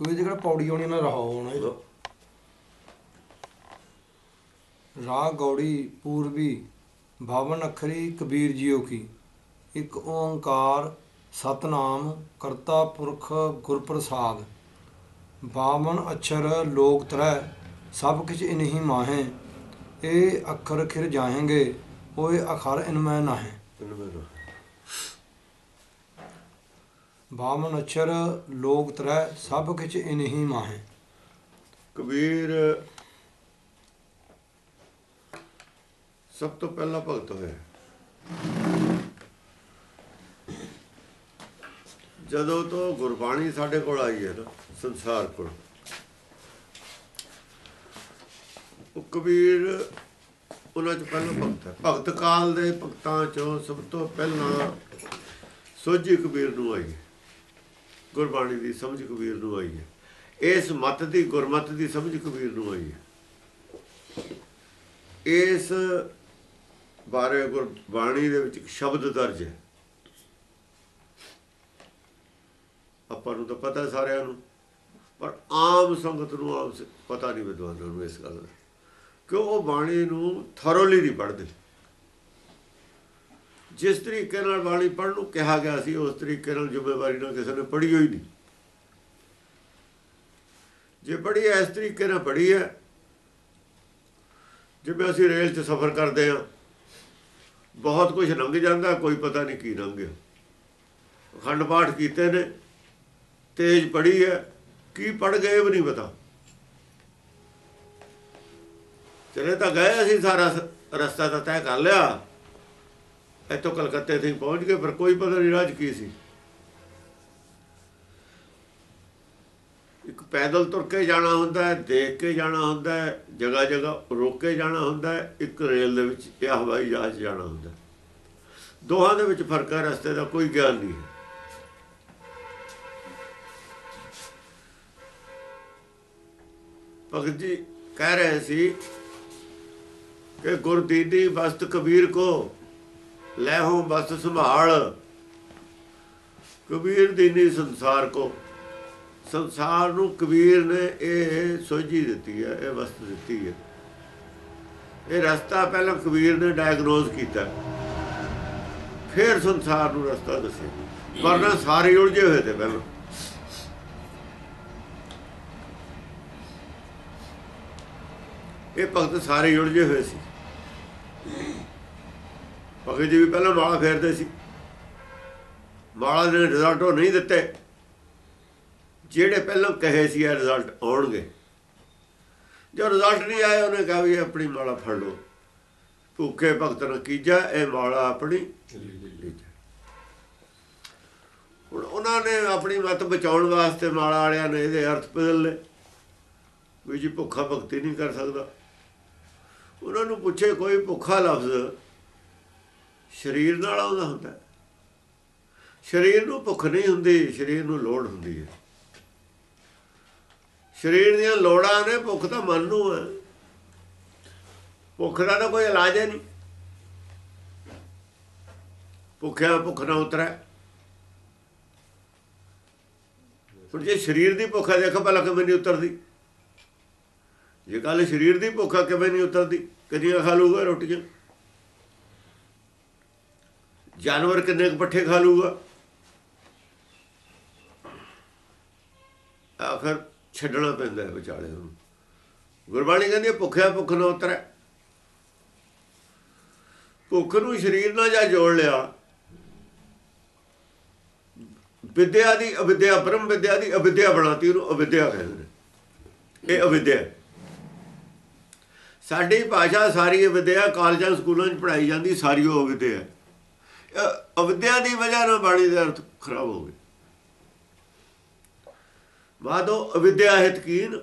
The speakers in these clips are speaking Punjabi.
ਕੋਈ ਜਿਹੜਾ ਪੌੜੀ ਆਉਣੀ ਨਾ ਰਹਾ ਹੋਣਾ ਇਹ ਰਾਗ ਗੌੜੀ ਪੂਰਬੀ ਬਾਵਨ ਅੱਖਰੀ ਕਬੀਰ ਜੀਓ ਕੀ। ਇੱਕ ਓੰਕਾਰ ਸਤਨਾਮ ਕਰਤਾ ਪੁਰਖ ਗੁਰ ਪ੍ਰਸਾਦ ਬਾਵਨ ਅਛਰ ਲੋਕ ਤਰੈ ਸਭ ਕਿਛ ਇਨਹੀ ਮਾਹੇ। ਇਹ ਅੱਖਰ ਖਿਰ ਜਾਹੇਂਗੇ ਓਏ ਅਖਰ ਇਨ ਮੈਂ ਨਾਹੇ। ਬਾਵਨ ਅਛਰ ਲੋਕ ਤਰੈ, ਸਭ ਕਿਛ ਇਨਹੀ ਮਾਹੇ। ਕਬੀਰ, ਸਭ ਤੋਂ ਪਹਿਲਾ ਭਗਤ ਹੋਇਆ ਜਦੋਂ ਤੋਂ ਗੁਰਬਾਣੀ ਸਾਡੇ ਕੋਲ ਆਈ ਹੈ ਨਾ, ਸੰਸਾਰ ਕੋਲ, ਉਹ ਕਬੀਰ ਉਹਨਾਂ ਚ ਪਹਿਲਾ ਭਗਤ ਹੈ। ਭਗਤ ਕਾਲ ਦੇ ਭਗਤਾਂ ਚੋਂ ਸਭ ਤੋਂ ਪਹਿਲਾਂ ਸੋਝੀ ਕਬੀਰ ਨੂੰ ਆਈ ਹੈ। ਗੁਰਬਾਣੀ ਦੀ ਸਮਝ ਕਬੀਰ ਨੂੰ ਆਈ ਹੈ। ਇਸ ਮਤ ਦੀ ਗੁਰਮਤ ਦੀ ਸਮਝ ਕਬੀਰ ਨੂੰ ਆਈ ਹੈ। ਇਸ ਬਾਰੇ ਗੁਰਬਾਣੀ ਦੇ ਵਿੱਚ ਇੱਕ ਸ਼ਬਦ ਦਰਜ ਹੈ। ਆਪਾਂ ਨੂੰ ਤਾਂ ਪਤਾ ਸਾਰਿਆਂ ਨੂੰ, ਪਰ ਆਮ ਸੰਗਤ ਨੂੰ ਆਮ ਪਤਾ ਨਹੀਂ ਵਿਦਵਾਨਾਂ ਨੂੰ ਇਸ ਗੱਲ ਦਾ। ਕਿਉਂ? ਉਹ ਬਾਣੀ ਨੂੰ ਥਰੋਲੀ ਨਹੀਂ ਪੜ੍ਹਦੇ। ਜਿਸ ਤਰੀਕੇ ਨਾਲ ਬਾਣੀ ਪੜ੍ਹਨ ਨੂੰ ਕਿਹਾ ਗਿਆ ਸੀ, ਉਸ ਤਰੀਕੇ ਨਾਲ ਜ਼ਿੰਮੇਵਾਰੀ ਨਾਲ ਕਿਸੇ ਨੇ ਪੜ੍ਹੀ ਹੋਈ ਨਹੀਂ। ਜੇ ਪੜ੍ਹੀ ਹੈ, ਇਸ ਤਰੀਕੇ ਨਾਲ ਪੜ੍ਹੀ ਹੈ। ਜਿਵੇਂ ਅਸੀਂ ਰੇਲ 'ਚ ਸਫ਼ਰ ਕਰਦੇ ਹਾਂ, ਬਹੁਤ ਕੁਝ ਲੰਘ ਜਾਂਦਾ, ਕੋਈ ਪਤਾ ਨਹੀਂ ਕੀ ਲੰਘ ਗਿਆ। ਅਖੰਡ ਪਾਠ ਕੀਤੇ ਨੇ, ਤੇਜ ਪੜ੍ਹੀ ਹੈ, ਕੀ ਪੜ ਗਏ ਵੀ ਨਹੀਂ ਪਤਾ। ਚਲੇ ਤਾਂ ਗਏ ਅਸੀਂ ਸਾਰਾ ਰਸਤਾ ਤਾਂ ਤੈਅ ਕਰ ਲਿਆ। ਇੱਥੋਂ ਕਲਕੱਤੇ ਤੱਕ ਪਹੁੰਚ ਗਏ ਪਰ ਕੋਈ ਪਤਾ ਨਹੀਂ ਰਾਜ ਕੀ ਸੀ। ਇੱਕ ਪੈਦਲ ਤੁਰ ਕੇ ਜਾਣਾ ਹੁੰਦਾ ਹੈ, ਦੇਖ ਕੇ ਜਾਣਾ ਹੁੰਦਾ ਹੈ, ਜਗ੍ਹਾ ਜਗ੍ਹਾ ਰੋਕ ਕੇ ਜਾਣਾ ਹੁੰਦਾ ਹੈ, ਇੱਕ ਰੇਲ ਦੇ ਵਿੱਚ ਜਾਂ ਹਵਾਈ ਜਹਾਜ਼ ਜਾਣਾ ਹੁੰਦਾ ਦੋਹਾਂ ਦੇ ਵਿੱਚ ਫ਼ਰਕ ਹੈ, ਰਸਤੇ ਦਾ ਕੋਈ ਗਿਆਨ ਨਹੀਂ ਹੈ। ਭਗਤ ਜੀ ਕਹਿ ਰਹੇ ਸੀ ਕਿ ਗੁਰਦੀਦੀ ਵਸਤ ਕਬੀਰ ਕੋ ਲੈ ਹੋ ਬਸਤ ਸੰਭਾਲ। ਕਬੀਰ ਦੀਨੀ ਸੰਸਾਰ ਕੋ। ਸੰਸਾਰ ਨੂੰ ਕਬੀਰ ਨੇ ਇਹ ਸੋਝੀ ਦਿੱਤੀ ਹੈ, ਇਹ ਵਸਤ ਦਿੱਤੀ ਹੈ। ਇਹ ਰਸਤਾ ਪਹਿਲਾਂ ਕਬੀਰ ਨੇ ਡਾਇਗਨੋਸ ਕੀਤਾ। ਫਿਰ ਸੰਸਾਰ ਨੂੰ ਰਸਤਾ ਦੱਸਿਆ। ਵਰਨਾ ਸਾਰੇ ਉਲਝੇ ਹੋਏ ਤੇ ਪਹਿਲਾਂ। ਇਹ ਭਗਤ ਸਾਰੇ ਉਲਝੇ ਹੋਏ ਸੀ। ਭਗਤ ਜੀ ਵੀ ਪਹਿਲਾਂ ਮਾਲਾ ਫੇਰਦੇ ਸੀ। ਮਾਲਾ ਦੇ ਰਿਜ਼ਲਟ ਉਹ ਨਹੀਂ ਦਿੱਤੇ। ਜਿਹੜੇ ਪਹਿਲਾਂ ਕਹੇ ਸੀ ਇਹ ਰਿਜ਼ਲਟ ਆਉਣਗੇ। ਜੋ ਰਿਜ਼ਲਟ ਨਹੀਂ ਆਇਆ ਉਹਨੇ ਕਿਹਾ ਵੀ ਆਪਣੀ ਮਾਲਾ ਫੜ ਲਓ। ਭੁੱਖੇ ਭਗਤ ਨੇ ਕੀਜਾ ਇਹ ਮਾਲਾ ਆਪਣੀ ਹੁਣ ਉਹਨਾਂ ਨੇ ਆਪਣੀ ਮਤ ਬਚਾਉਣ ਵਾਸਤੇ ਮਾਲਾ ਵਾਲਿਆਂ ਨੇ ਇਹਦੇ ਅਰਥ ਬਦਲ ਲਏ ਵੀ ਜੀ ਭੁੱਖਾ ਭਗਤੀ ਨਹੀਂ ਕਰ ਸਕਦਾ। ਉਹਨਾਂ ਨੂੰ ਪੁੱਛੇ ਕੋਈ ਭੁੱਖਾ ਲਫ਼ਜ਼ ਸਰੀਰ ਨਾਲ ਆਉਂਦਾ ਹੁੰਦਾ। ਸਰੀਰ ਨੂੰ ਭੁੱਖ ਨਹੀਂ ਹੁੰਦੀ, ਸਰੀਰ ਨੂੰ ਲੋੜ ਹੁੰਦੀ ਹੈ। ਸਰੀਰ ਦੀਆਂ ਲੋੜਾਂ ਨੇ ਭੁੱਖ ਤਾਂ ਮਨ ਨੂੰ ਹੈ ਭੁੱਖ ਦਾ ਤਾਂ ਕੋਈ ਇਲਾਜ ਹੈ ਨਹੀਂ। ਭੁੱਖਿਆ ਭੁੱਖ ਨਾ ਉਤਰੈ। ਹੁਣ ਜੇ ਸਰੀਰ ਦੀ ਭੁੱਖ ਹੈ, ਦੇਖ ਭਲਾ ਕਿਵੇਂ ਨਹੀਂ ਉਤਰਦੀ। ਜੇ ਗੱਲ ਸਰੀਰ ਦੀ ਭੁੱਖ ਹੈ, ਕਿਵੇਂ ਨਹੀਂ ਉਤਰਦੀ। ਕਦੀਆਂ ਖਾ ਲੂਗਾ ਰੋਟੀਆਂ। ਜਾਨਵਰ ਕਿੰਨੇ ਕੁ ਪੱਠੇ ਖਾ ਲੂਗਾ? ਆਖਰ ਛੱਡਣਾ ਪੈਂਦਾ ਹੈ ਵਿਚਾਲੇ ਨੂੰ। ਗੁਰਬਾਣੀ ਕਹਿੰਦੀ ਹੈ, ਭੁੱਖਿਆ ਭੁੱਖ ਨਾ ਉਤਰੈ। ਭੁੱਖ ਨੂੰ ਸਰੀਰ ਨਾਲ ਜਾ ਜੋੜ ਲਿਆ? ਵਿਦਿਆ ਦੀ ਅਵਿਦਿਆ ਬ੍ਰਹਮ ਵਿਦਿਆ ਦੀ ਅਵਿਦਿਆ ਬਣਾਤੀ ਉਹਨੂੰ ਅਵਿਦਿਆ ਕਹਿੰਦੇ ਨੇ। ਇਹ ਅਵਿਦਿਆ ਸਾਡੀ ਭਾਸ਼ਾ ਸਾਰੀ ਅਵਿਦਿਆ ਕਾਲਜਾਂ ਸਕੂਲਾਂ 'ਚ ਪੜ੍ਹਾਈ ਜਾਂਦੀ ਸਾਰੀ ਉਹ ਅਵਿਦਿਆ ਹੈ। ਅਵਿਦਿਆ ਦੀ ਵਜ੍ਹਾ ਨਾਲ ਬਾਣੀ ਦੇ ਅਰਥ ਖਰਾਬ ਹੋ ਗਏ ਵਾਦੋ, ਅਵਿਦਿਆ ਹਿਤਕੀਨ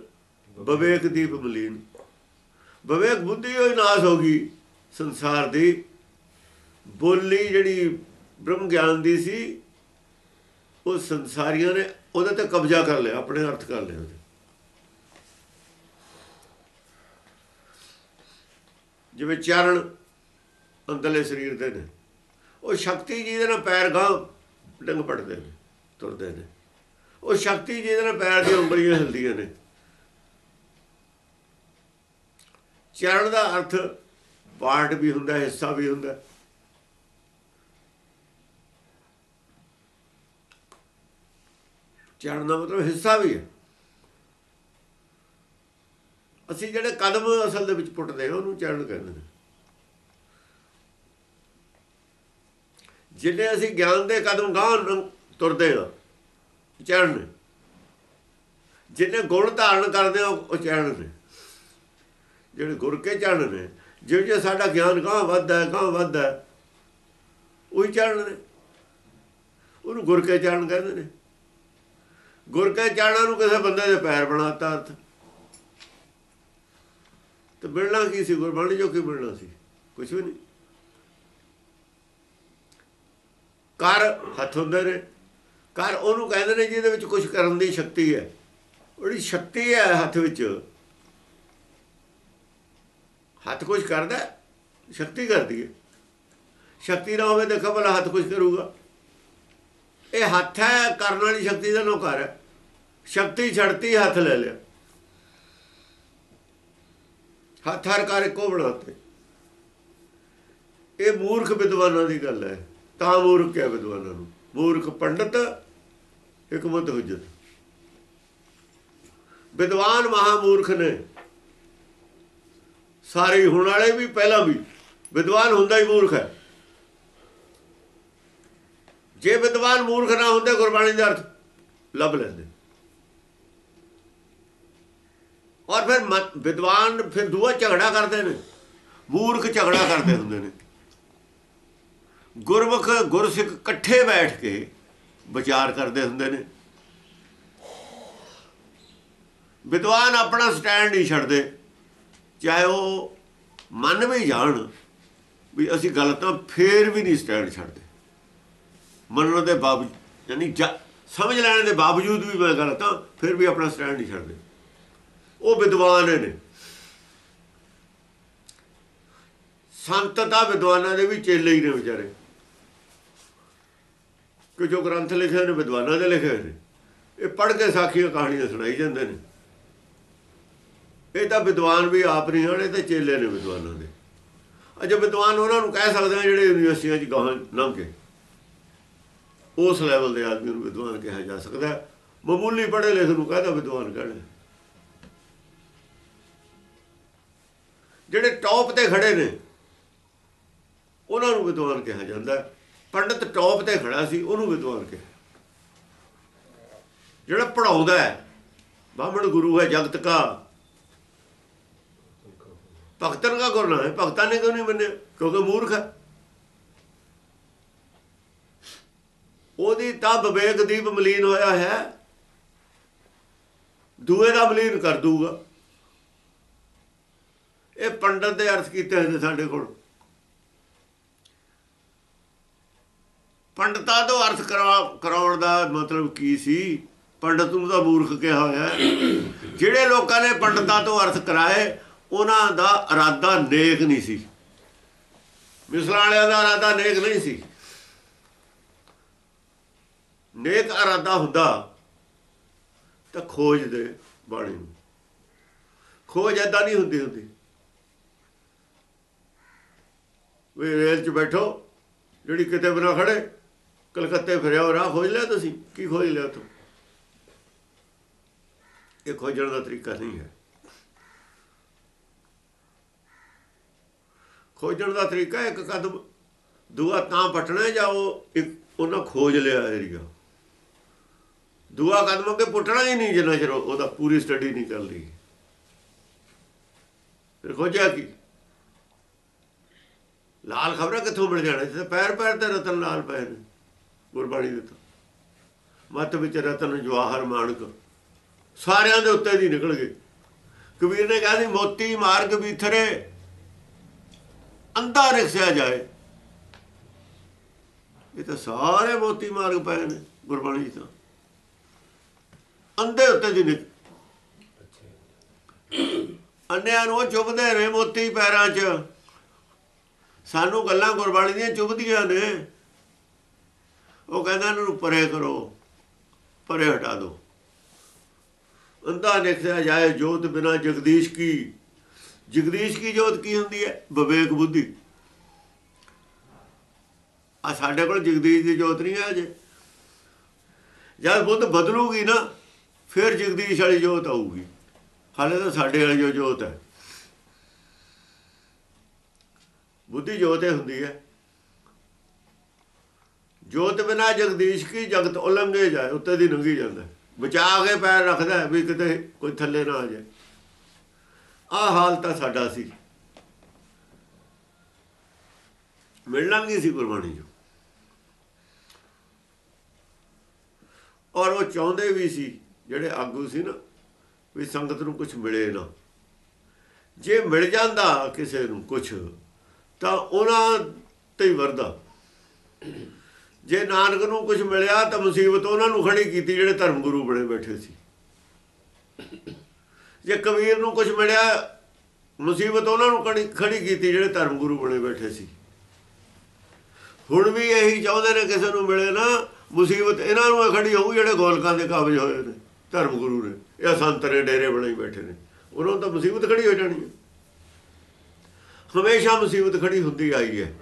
ਵਿਵੇਕ ਦੀਪ ਮਲੀਨ। ਵਿਵੇਕ ਬੁੱਧੀ ਹੋਈ ਨਾਸ ਹੋ ਗਈ ਸੰਸਾਰ ਦੀ। ਬੋਲੀ ਜਿਹੜੀ ਬ੍ਰਹਮ ਗਿਆਨ ਦੀ ਸੀ, ਉਹ ਸੰਸਾਰੀਆਂ ਨੇ ਉਹਦੇ ਤੇ ਕਬਜ਼ਾ ਕਰ ਲਿਆ, ਆਪਣੇ ਅਰਥ ਕਰ ਲਿਆ ਉਹਦੇ। ਜਿਵੇਂ ਚਰਨ ਅੰਦਰਲੇ ਸਰੀਰ ਦੇ ਨੇ। ਉਹ ਸ਼ਕਤੀ ਜੀ ਦੇ ਨਾਲ ਪੈਰ ਗਾਂ ਡੰਗ ਪੜਦੇ ਨੇ, ਤੁਰਦੇ ਨੇ। ਉਹ ਸ਼ਕਤੀ ਜਿਹਦੇ ਨਾਲ ਪੈਰ ਦੀਆਂ ਉਂਗਲੀਆਂ ਹਿਲਦੀਆਂ ਨੇ। ਚਰਨ ਦਾ ਅਰਥ ਪਾਰਟ ਵੀ ਹੁੰਦਾ, ਹਿੱਸਾ ਵੀ ਹੁੰਦਾ। ਚਰਨ ਦਾ ਮਤਲਬ ਹਿੱਸਾ ਵੀ ਹੈ। ਅਸੀਂ ਜਿਹੜੇ ਕਦਮ ਅਸਲ ਦੇ ਵਿੱਚ ਪੁੱਟਦੇ ਹਾਂ, ਉਹਨੂੰ ਚਰਨ ਕਹਿੰਦੇ ਨੇ। ਜਿੰਨੇ ਅਸੀਂ ਗਿਆਨ ਦੇ ਕਦਮ ਗਾਂ ਤੁਰਦੇ ਹਾਂ ਚਰਨ ਨੇ ਜਿੰਨੇ ਗੁਣ ਧਾਰਨ ਕਰਦੇ ਆ ਉਹ ਚਰਨ ਨੇ ਜਿਹੜੇ ਗੁਰ ਕੇ ਚਰਨ ਨੇ ਜਿਉਂ ਜੇ ਸਾਡਾ ਗਿਆਨ ਗਾਂ ਵੱਧਦਾ ਹੈ ਗਾਂ ਵੱਧਦਾ ਉਹੀ ਚੜ੍ਹਨ ਨੇ ਉਹਨੂੰ ਗੁਰ ਕੇ ਚਰਨ ਕਹਿੰਦੇ ਨੇ। ਗੁਰ ਕੇ ਚਰਨਾਂ ਨੂੰ ਕਿਸੇ ਬੰਦੇ ਦੇ ਪੈਰ ਬਣਾਤਾ ਅਰਥ ਤੇ ਮਿਲਣਾ ਕੀ ਸੀ? ਗੁਰਬਾਣੀ ਜੋ ਕੀ ਮਿਲਣਾ ਸੀ? ਕੁਝ ਵੀ ਨਹੀਂ। ਕਰ ਹੱਥ ਹੁੰਦੇ ਨੇ ਕਰ ਉਹਨੂੰ ਕਹਿੰਦੇ ਨੇ ਜਿਹਦੇ ਵਿੱਚ ਕੁਝ ਕਰਨ ਦੀ ਸ਼ਕਤੀ ਹੈ। ਉਹਦੀ ਸ਼ਕਤੀ ਹੈ ਹੱਥ ਵਿੱਚ। ਹੱਥ ਕੁਝ ਕਰਦਾ, ਸ਼ਕਤੀ ਕਰਦੀ ਹੈ। ਸ਼ਕਤੀ ਨਾ ਹੋਵੇ ਦੇਖੋ ਭਲਾ ਹੱਥ ਕੁਝ ਕਰੂਗਾ। ਇਹ ਹੱਥ ਹੈ, ਕਰਨ ਵਾਲੀ ਸ਼ਕਤੀ ਦਾ ਨੌਕਰ ਹੈ। ਸ਼ਕਤੀ ਛੜਤੀ ਹੱਥ ਲੈ ਲਿਆ। ਹੱਥ ਹਰ ਕਰ ਇੱਕੋ ਬਣਾਤੇ। ਇਹ ਮੂਰਖ ਵਿਦਵਾਨਾਂ ਦੀ ਗੱਲ ਹੈ। ਤਾਂ ਮੂਰਖ ਹੈ ਵਿਦਵਾਨਾਂ ਨੂੰ। ਮੂਰਖ ਪੰਡਤ, ਹਕਮਤ ਹੁਜਤ। ਵਿਦਵਾਨ ਮਹਾਮੂਰਖ ਨੇ। ਸਾਰੇ ਹੁਣ ਵਾਲੇ ਵੀ, ਪਹਿਲਾਂ ਵੀ। ਵਿਦਵਾਨ ਹੁੰਦਾ ਹੀ ਮੂਰਖ ਹੈ। ਜੇ ਵਿਦਵਾਨ ਮੂਰਖ ਨਾ ਹੁੰਦੇ, ਗੁਰਬਾਣੀ ਦਾ ਅਰਥ ਲੱਭ ਲੈਂਦੇ। ਔਰ ਫਿਰ ਵਿਦਵਾਨ ਫਿਰ ਦੂਆ ਝਗੜਾ ਕਰਦੇ ਨੇ। ਮੂਰਖ ਝਗੜਾ ਕਰਦੇ ਹੁੰਦੇ ਨੇ। ਗੁਰਮੁਖ, ਗੁਰਸਿੱਖ ਇਕੱਠੇ ਬੈਠ ਕੇ ਵਿਚਾਰ ਕਰਦੇ ਹੁੰਦੇ ਨੇ। ਵਿਦਵਾਨ ਆਪਣਾ ਸਟੈਂਡ ਨਹੀਂ ਛੱਡਦੇ। ਚਾਹੇ ਉਹ ਮੰਨ ਵੀ ਜਾਣ ਵੀ ਅਸੀਂ ਗਲਤ ਹਾਂ ਫੇਰ ਵੀ ਨਹੀਂ ਸਟੈਂਡ ਛੱਡਦੇ। ਮੰਨਣ ਦੇ ਬਾਵਜੂਦ ਯਾਨੀ ਜਾ- ਸਮਝ ਲੈਣ ਦੇ ਬਾਵਜੂਦ ਵੀ ਮੈਂ ਗਲਤ ਹਾਂ ਫਿਰ ਵੀ ਆਪਣਾ ਸਟੈਂਡ ਨਹੀਂ ਛੱਡਦੇ। ਉਹ ਵਿਦਵਾਨ ਨੇ। ਸੰਤ ਤਾਂ ਵਿਦਵਾਨਾਂ ਦੇ ਵੀ ਚੇਲੇ ਹੀ ਨੇ ਵਿਚਾਰੇ। ਕਿ ਜੋ ਗ੍ਰੰਥ ਲਿਖੇ ਨੇ, ਵਿਦਵਾਨਾਂ ਦੇ ਲਿਖੇ ਨੇ। ਇਹ ਪੜ੍ਹ ਕੇ ਸਾਖੀਆਂ ਕਹਾਣੀਆਂ ਸੁਣਾਈ ਜਾਂਦੇ ਨੇ। ਇਹ ਤਾਂ ਵਿਦਵਾਨ ਵੀ ਆਪ ਨਹੀਂ ਹਨ, ਇਹ ਤਾਂ ਚੇਲੇ ਨੇ ਵਿਦਵਾਨਾਂ ਦੇ। ਅਜੇ ਵਿਦਵਾਨ ਉਹਨਾਂ ਨੂੰ ਕਹਿ ਸਕਦੇ ਆ ਜਿਹੜੇ ਯੂਨੀਵਰਸਿਟੀਆਂ 'ਚ ਗਾਹਾਂ ਲੰਘ ਕੇ। ਉਸ ਲੈਵਲ ਦੇ ਆਦਮੀ ਨੂੰ ਵਿਦਵਾਨ ਕਿਹਾ ਜਾ ਸਕਦਾ ਮਾਮੂਲੀ ਪੜ੍ਹੇ ਲਿਖੇ ਨੂੰ ਕਹਦਾ ਵਿਦਵਾਨ ਕਹਿੰਦੇ ਜਿਹੜੇ ਟੌਪ ਤੇ ਖੜੇ ਨੇ, ਉਹਨਾਂ ਨੂੰ ਵਿਦਵਾਨ ਕਿਹਾ ਜਾਂਦਾ ਪੰਡਤ ਟੌਪ ਤੇ ਖੜਾ ਸੀ, ਉਹਨੂੰ ਵਿਦਵਾਨ ਕਿਹਾ ਜਿਹੜਾ ਪੜਾਉਂਦਾ ਹੈ, ਬਾਹਮਣ ਗੁਰੂ ਹੈ, ਜਗਤ ਕਾ। ਭਗਤਨ ਦਾ ਗੁਰੂ ਹੈ ਭਗਤਾਂ ਨੇ ਕਿਉਂ ਨਹੀਂ ਮੰਨਿਆ ਕਿਉਂਕਿ ਮੂਰਖ ਹੈ। ਉਹਦੀ ਤਾਂ ਵਿਵੇਕ ਦੀਪ ਮਲੀਨ ਹੋਇਆ ਹੈ। ਦੂਏ ਦਾ ਮਲੀਨ ਕਰ ਦੂਗਾ ਇਹ ਪੰਡਤ ਦੇ ਅਰਥ ਕੀਤੇ ਹੋਏ ਸਾਡੇ ਕੋਲ। ਪੰਡਤਾਂ ਤੋਂ ਅਰਥ ਕਰਾ- ਕਰਾਉਣ ਦਾ ਮਤਲਬ ਕੀ ਸੀ? ਪੰਡਤ ਨੂੰ ਤਾਂ ਮੂਰਖ ਕਿਹਾ ਹੋਇਆ ਜਿਹੜੇ ਲੋਕਾਂ ਨੇ ਪੰਡਤਾਂ ਤੋਂ ਅਰਥ ਕਰਾਏ, ਉਹਨਾਂ ਦਾ ਇਰਾਦਾ ਨੇਕ ਨਹੀਂ ਸੀ। ਮਿਸਲਾਂ ਵਾਲਿਆਂ ਦਾ ਇਰਾਦਾ ਨੇਕ ਨਹੀਂ ਸੀ। ਨੇਕ ਇਰਾਦਾ ਹੁੰਦਾ ਤਾਂ ਖੋਜ ਦੇ ਬਾਣੀ ਨੂੰ। ਖੋਜ ਏਦਾਂ ਨਹੀਂ ਹੁੰਦੀ ਹੁੰਦੀ। ਵੀ ਰੇਲ 'ਚ ਬੈਠੋ, ਜਿਹੜੀ ਕਿਤੇ ਬਣਾ ਖੜੇ ਕਲਕੱਤੇ ਫਿਰਿਆ ਹੋ ਰਾਹ ਖੋਜ ਲਿਆ ਤੁਸੀਂ? ਕੀ ਖੋਜ ਲਿਆ ਤੂੰ ਇਹ ਖੋਜਣ ਦਾ ਤਰੀਕਾ ਨਹੀਂ ਹੈ। ਖੋਜਣ ਦਾ ਤਰੀਕਾ ਇੱਕ ਕਦਮ, ਦੂਆ ਤਾਂ ਪਟਣਾ ਜਾਂ ਉਹ ਇੱਕ ਉਹਨਾਂ ਖੋਜ ਲਿਆ ਏਰੀਆ ਦੂਆ ਕਦਮ ਅੱਗੇ ਪੁੱਟਣਾ ਹੀ ਨਹੀਂ ਜਿੰਨਾ ਚਿਰ ਉਹਦਾ ਪੂਰੀ ਸਟੱਡੀ ਨਹੀਂ ਕਰ ਲਈ ਫਿਰ ਖੋਜਿਆ ਕੀ? ਲਾਲ ਖਬਰਾਂ ਕਿੱਥੋਂ ਮਿਲ ਜਾਣਾ? ਜਿੱਥੇ ਪੈਰ ਪੈਰ ਤੇ ਰਤਨ ਲਾਲ ਪਏ ਨੇ। ਗੁਰਬਾਣੀ ਦੇ ਤਾਂ। ਮੱਤ ਵਿੱਚ ਰਤਨ ਜਵਾਹਰ ਮਾਨਕ ਸਾਰਿਆਂ ਦੇ ਉੱਤੇ ਦੀ ਨਿਕਲ ਗਏ। ਕਬੀਰ ਨੇ ਕਿਹਾ ਸੀ, ਮੋਤੀ ਮਾਰਗ ਵਿਥਰੇ ਅੰਧਾ ਰਖਿਆ ਜਾਏ। ਇਹ ਤਾਂ ਸਾਰੇ ਮੋਤੀ ਮਾਰਗ ਪਏ ਨੇ ਗੁਰਬਾਣੀ ਤਾਂ। ਅੰਧੇ ਉੱਤੇ ਦੀ ਨਿਕ ਅੰਨਿਆਂ ਨੂੰ ਉਹ ਚੁੱਭਦੇ ਨੇ ਮੋਤੀ ਪੈਰਾਂ 'ਚ। ਸਾਨੂੰ ਗੱਲਾਂ ਗੁਰਬਾਣੀ ਦੀਆਂ ਚੁੱਭਦੀਆਂ ਨੇ। ਉਹ ਕਹਿੰਦਾ ਇਹਨਾਂ ਨੂੰ ਪਰੇ ਕਰੋ, ਪਰੇ ਹਟਾ ਦਿਓ ਅੰਦਾ ਦੇਖਿਆ ਜਾਏ ਜੋਤ ਬਿਨਾ ਜਗਦੀਸ਼ ਕੀ? ਜਗਦੀਸ਼ ਕੀ ਜੋਤ ਕੀ ਹੁੰਦੀ ਹੈ? ਵਿਵੇਕ ਬੁੱਧੀ। ਆ ਸਾਡੇ ਕੋਲ ਜਗਦੀਸ਼ ਦੀ ਜੋਤ ਨਹੀਂ ਹੈ ਅਜੇ ਜਦ ਬੁੱਧ ਬਦਲੂਗੀ ਨਾ, ਫਿਰ ਜਗਦੀਸ਼ ਵਾਲੀ ਜੋਤ ਆਊਗੀ। ਹਾਲੇ ਤਾਂ ਸਾਡੇ ਵਾਲੀ ਜੋ ਜੋਤ ਹੈ। ਬੁੱਧੀ ਜੋਤ ਹੀ ਹੁੰਦੀ ਹੈ। ਜੋਤ ਬਿਨਾ ਜਗਦੀਸ਼ ਕੀ ਜਗਤ ਉਲੰਘੇ ਜਾਏ, ਉੱਤੇ ਦੀ ਲੰਘੀ ਜਾਂਦਾ। ਬਚਾ ਕੇ ਪੈਰ ਰੱਖਦਾ ਵੀ ਕਿਤੇ ਕੋਈ ਥੱਲੇ ਨਾ ਆ ਜਾਏ। ਆ ਹਾਲ ਤਾਂ ਸਾਡਾ ਸੀ। ਮਿਲਣਾ ਨਹੀਂ ਸੀ ਗੁਰਬਾਣੀ ਜੋ ਔਰ ਉਹ ਚਾਹੁੰਦੇ ਵੀ ਸੀ, ਜਿਹੜੇ ਆਗੂ ਸੀ ਨਾ, ਵੀ ਸੰਗਤ ਨੂੰ ਕੁਝ ਮਿਲੇ ਨਾ। ਜੇ ਮਿਲ ਜਾਂਦਾ ਕਿਸੇ ਨੂੰ ਕੁਝ ਤਾਂ ਉਹਨਾਂ ਤੇ ਹੀ ਵਰਦਾ। ਜੇ ਨਾਨਕ ਨੂੰ ਕੁਝ ਮਿਲਿਆ ਤਾਂ ਮੁਸੀਬਤ ਉਹਨਾਂ ਨੂੰ ਖੜੀ ਕੀਤੀ ਜਿਹੜੇ ਧਰਮ ਗੁਰੂ ਬਣੇ ਬੈਠੇ ਸੀ। ਜੇ ਕਬੀਰ ਨੂੰ ਕੁਝ ਮਿਲਿਆ, ਮੁਸੀਬਤ ਉਹਨਾਂ ਨੂੰ ਖੜੀ ਖੜੀ ਕੀਤੀ ਜਿਹੜੇ ਧਰਮ ਗੁਰੂ ਬਣੇ ਬੈਠੇ ਸੀ। ਹੁਣ ਵੀ ਇਹੀ ਚਾਹੁੰਦੇ ਨੇ ਕਿਸੇ ਨੂੰ ਮਿਲੇ ਨਾ, ਮੁਸੀਬਤ ਇਹਨਾਂ ਨੂੰ ਹੀ ਖੜੀ ਹੋਊ ਜਿਹੜੇ ਗੋਲਕਾਂ ਦੇ ਕਾਬਜ ਹੋਏ ਨੇ, ਧਰਮ ਗੁਰੂ ਨੇ ਇਹ ਸੰਤ ਨੇ, ਡੇਰੇ ਬਣਾਈ ਬੈਠੇ ਨੇ। ਉਹਨਾਂ ਨੂੰ ਤਾਂ ਮੁਸੀਬਤ ਖੜੀ ਹੋ ਜਾਣੀ ਹੈ। ਹਮੇਸ਼ਾ ਮੁਸੀਬਤ ਖੜੀ ਹੁੰਦੀ ਆਈ ਹੈ।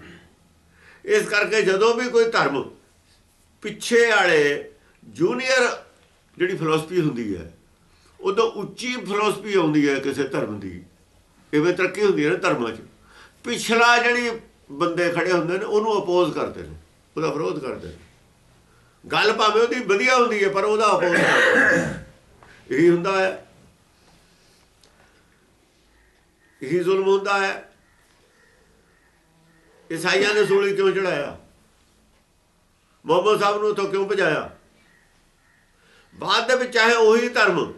ਇਸ ਕਰਕੇ ਜਦੋਂ ਵੀ ਕੋਈ ਧਰਮ ਪਿੱਛੇ ਵਾਲੇ ਜੂਨੀਅਰ ਜਿਹੜੀ ਫਿਲਾਸਫੀ ਹੁੰਦੀ ਹੈ, ਉਦੋਂ ਉੱਚੀ ਫਿਲਾਸਫੀ ਆਉਂਦੀ ਹੈ ਕਿਸੇ ਧਰਮ ਦੀ, ਇਵੇਂ ਤਰੱਕੀ ਹੁੰਦੀ ਹੈ ਨਾ ਧਰਮਾਂ 'ਚ। ਪਿਛਲਾ ਜਿਹੜੀ ਬੰਦੇ ਖੜੇ ਹੁੰਦੇ ਨੇ, ਉਹਨੂੰ ਅਪੋਜ਼ ਕਰਦੇ ਨੇ, ਉਹਦਾ ਵਿਰੋਧ ਕਰਦੇ ਨੇ। ਗੱਲ ਭਾਵੇਂ ਉਹਦੀ ਵਧੀਆ ਹੁੰਦੀ ਹੈ, ਪਰ ਉਹਦਾ ਅਪੋਜ਼ ਕਰਦੇ ਨੇ। ਇਹੀ ਹੁੰਦਾ ਹੈ। ਇਹੀ ਜ਼ੁਲਮ ਹੁੰਦਾ ਹੈ। ਈਸਾਈਆਂ ਨੇ ਸੂਲੀ ਕਿਉਂ ਚੜਾਇਆ? ਮੁਹੰਮਦ ਸਾਹਿਬ ਨੂੰ ਉੱਥੋਂ ਕਿਉਂ ਭਜਾਇਆ? ਬਾਅਦ ਦੇ ਵਿੱਚ ਚਾਹੇ ਉਹੀ ਧਰਮ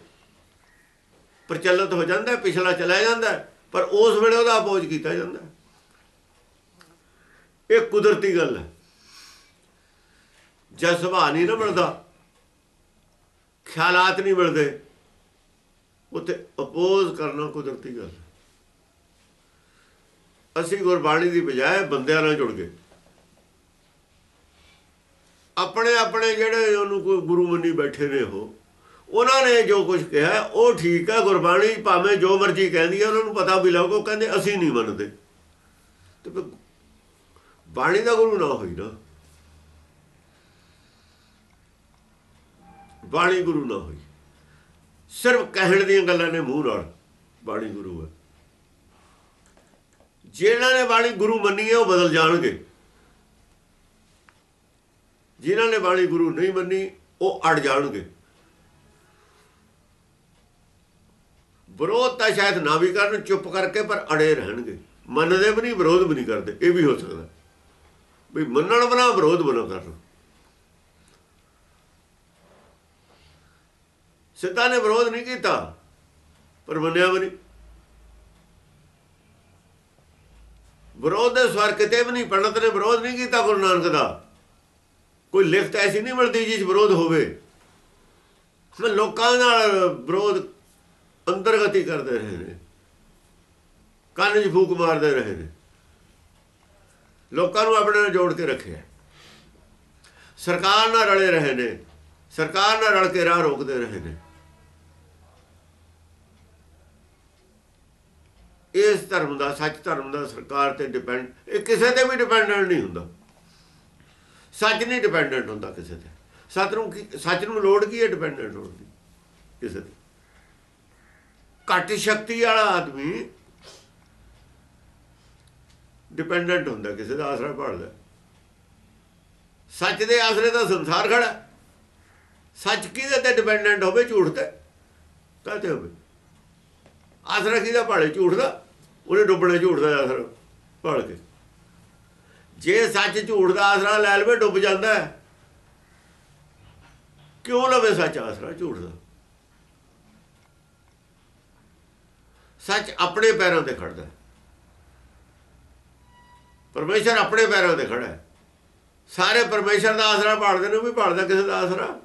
ਪ੍ਰਚਲਿਤ ਹੋ ਜਾਂਦਾ, ਪਿਛਲਾ ਚਲਾ ਜਾਂਦਾ, ਪਰ ਉਸ ਵੇਲੇ ਉਹਦਾ ਅਪੋਜ ਕੀਤਾ ਜਾਂਦਾ। ਇਹ ਕੁਦਰਤੀ ਗੱਲ ਹੈ। ਜਦ ਸੁਭਾਅ ਨਹੀਂ ਨਾ ਮਿਲਦਾ, ਖਿਆਲਾਤ ਨਹੀਂ ਮਿਲਦੇ, ਉੱਥੇ ਅਪੋਜ਼ ਕਰਨਾ ਕੁਦਰਤੀ ਗੱਲ ਅਸੀਂ ਗੁਰਬਾਣੀ ਦੀ ਬਜਾਏ ਬੰਦਿਆਂ ਨਾਲ ਜੁੜ ਗਏ। ਆਪਣੇ ਆਪਣੇ ਜਿਹੜੇ ਉਹਨੂੰ ਕੋਈ ਗੁਰੂ ਮੰਨੀ ਬੈਠੇ ਨੇ ਉਹ, ਉਹਨਾਂ ਨੇ ਜੋ ਕੁਝ ਕਿਹਾ, ਉਹ ਠੀਕ ਹੈ, ਗੁਰਬਾਣੀ ਭਾਵੇਂ ਜੋ ਮਰਜ਼ੀ ਕਹਿੰਦੀ ਹੈ, ਉਹਨਾਂ ਨੂੰ ਪਤਾ ਵੀ ਲੱਗੋ, ਕਹਿੰਦੇ ਅਸੀਂ ਨਹੀਂ ਮੰਨਦੇ। ਤੇ ਬਾਣੀ ਦਾ ਗੁਰੂ ਨਾ ਹੋਈ ਨਾ। ਬਾਣੀ ਗੁਰੂ ਨਾ ਹੋਈ। ਸਿਰਫ ਕਹਿਣ ਦੀਆਂ ਗੱਲਾਂ ਨੇ ਮੂੰਹ ਨਾਲ, ਬਾਣੀ ਗੁਰੂ ਹੈ। ਜਿਹਨਾਂ ਨੇ ਬਾਣੀ ਗੁਰੂ ਮੰਨੀ ਹੈ, ਉਹ ਬਦਲ ਜਾਣਗੇ। ਜਿਨ੍ਹਾਂ ਨੇ ਬਾਣੀ ਗੁਰੂ ਨਹੀਂ ਮੰਨੀ, ਉਹ ਅੜ ਜਾਣਗੇ। ਵਿਰੋਧ ਤਾਂ ਸ਼ਾਇਦ ਨਾ ਵੀ ਕਰਨ, ਚੁੱਪ ਕਰਕੇ, ਪਰ ਅੜੇ ਰਹਿਣਗੇ। ਮੰਨਦੇ ਵੀ ਨਹੀਂ, ਵਿਰੋਧ ਵੀ ਨਹੀਂ ਕਰਦੇ। ਇਹ ਵੀ ਹੋ ਸਕਦਾ। ਵੀ ਮੰਨਣ ਬਣਾ ਵਿਰੋਧ ਬਣਾ ਕਰਨ। ਸਿੱਧਾ ਨੇ ਵਿਰੋਧ ਨਹੀਂ ਕੀਤਾ, ਪਰ ਮੰਨਿਆ ਵੀ ਨਹੀਂ। ਵਿਰੋਧ ਦੇ ਸਵਰ ਕਿਤੇ ਵੀ ਨਹੀਂ, ਪੰਡਤ ਨੇ ਵਿਰੋਧ ਨਹੀਂ ਕੀਤਾ ਗੁਰੂ ਨਾਨਕ ਦਾ। ਕੋਈ ਲਿਖਤ ਐਸੀ ਨਹੀਂ ਮਿਲਦੀ ਜਿਸ ਵਿਰੋਧ ਹੋਵੇ। ਮੈਂ ਲੋਕਾਂ ਨਾਲ ਵਿਰੋਧ ਅੰਤਰਗਤੀ ਕਰਦੇ ਰਹੇ ਨੇ। ਕੰਨ 'ਚ ਫੂਕ ਮਾਰਦੇ ਰਹੇ ਨੇ। ਲੋਕਾਂ ਨੂੰ ਆਪਣੇ ਨਾਲ ਜੋੜ ਕੇ ਰੱਖਿਆ। ਸਰਕਾਰ ਨਾਲ ਰਲੇ ਰਹੇ ਨੇ। ਸਰਕਾਰ ਨਾਲ ਰਲ ਕੇ ਰਾਹ ਰੋਕਦੇ ਰਹੇ ਨੇ। ਇਸ ਧਰਮ ਦਾ, ਸੱਚ ਧਰਮ ਦਾ ਸਰਕਾਰ ਤੇ ਡਿਪੈਂਡ ਇਹ ਕਿਸੇ ਤੇ ਵੀ ਡਿਪੈਂਡੈਂਟ ਨਹੀਂ ਹੁੰਦਾ। ਸੱਚ ਨਹੀਂ ਡਿਪੈਂਡੈਂਟ ਹੁੰਦਾ ਕਿਸੇ ਤੇ। ਸੱਚ ਨੂੰ ਕੀ- ਸੱਚ ਨੂੰ ਲੋੜ ਕੀ ਹੈ ਡਿਪੈਂਡੈਂਟ ਹੋਣ ਦੀ? ਕਿਸੇ ਤੇ। ਘੱਟ ਸ਼ਕਤੀ ਵਾਲਾ ਆਦਮੀ ਡਿਪੈਂਡੈਂਟ ਹੁੰਦਾ, ਕਿਸੇ ਦਾ ਆਸਰਾ ਭਾਲਦਾ ਸੱਚ ਦੇ ਆਸਰੇ ਦਾ ਸੰਸਾਰ ਖੜਾ ਸੱਚ ਕਿਹਦੇ ਤੇ ਡਿਪੈਂਡੈਂਟ ਹੋਵੇ? ਝੂਠ ਤੇ। ਕਾਹਤੇ ਹੋਵੇ? ਆਸਰਾ ਕਿਹਦਾ ਭਾਲੇ, ਝੂਠ ਦਾ? ਉਹਨੇ ਡੁੱਬਣਾ ਝੂਠ ਦਾ ਆਸਰਾ, ਭਾਲ ਕੇ। ਜੇ ਸੱਚ ਝੂਠ ਦਾ ਆਸਰਾ ਲੈ ਲਵੇ, ਡੁੱਬ ਜਾਂਦਾ ਕਿਉਂ ਲਵੇ ਸੱਚ ਆਸਰਾ, ਝੂਠ ਦਾ? ਸੱਚ ਆਪਣੇ ਪੈਰਾਂ ਤੇ ਖੜਦਾ ਹੈ। ਪਰਮੇਸ਼ਰ ਆਪਣੇ ਪੈਰਾਂ ਤੇ ਖੜਾ ਸਾਰੇ ਪਰਮੇਸ਼ਰ ਦਾ ਆਸਰਾ ਭਾਲਦੇ ਨੇ, ਉਹ ਵੀ ਭਾਲਦਾ ਕਿਸੇ ਦਾ ਆਸਰਾ।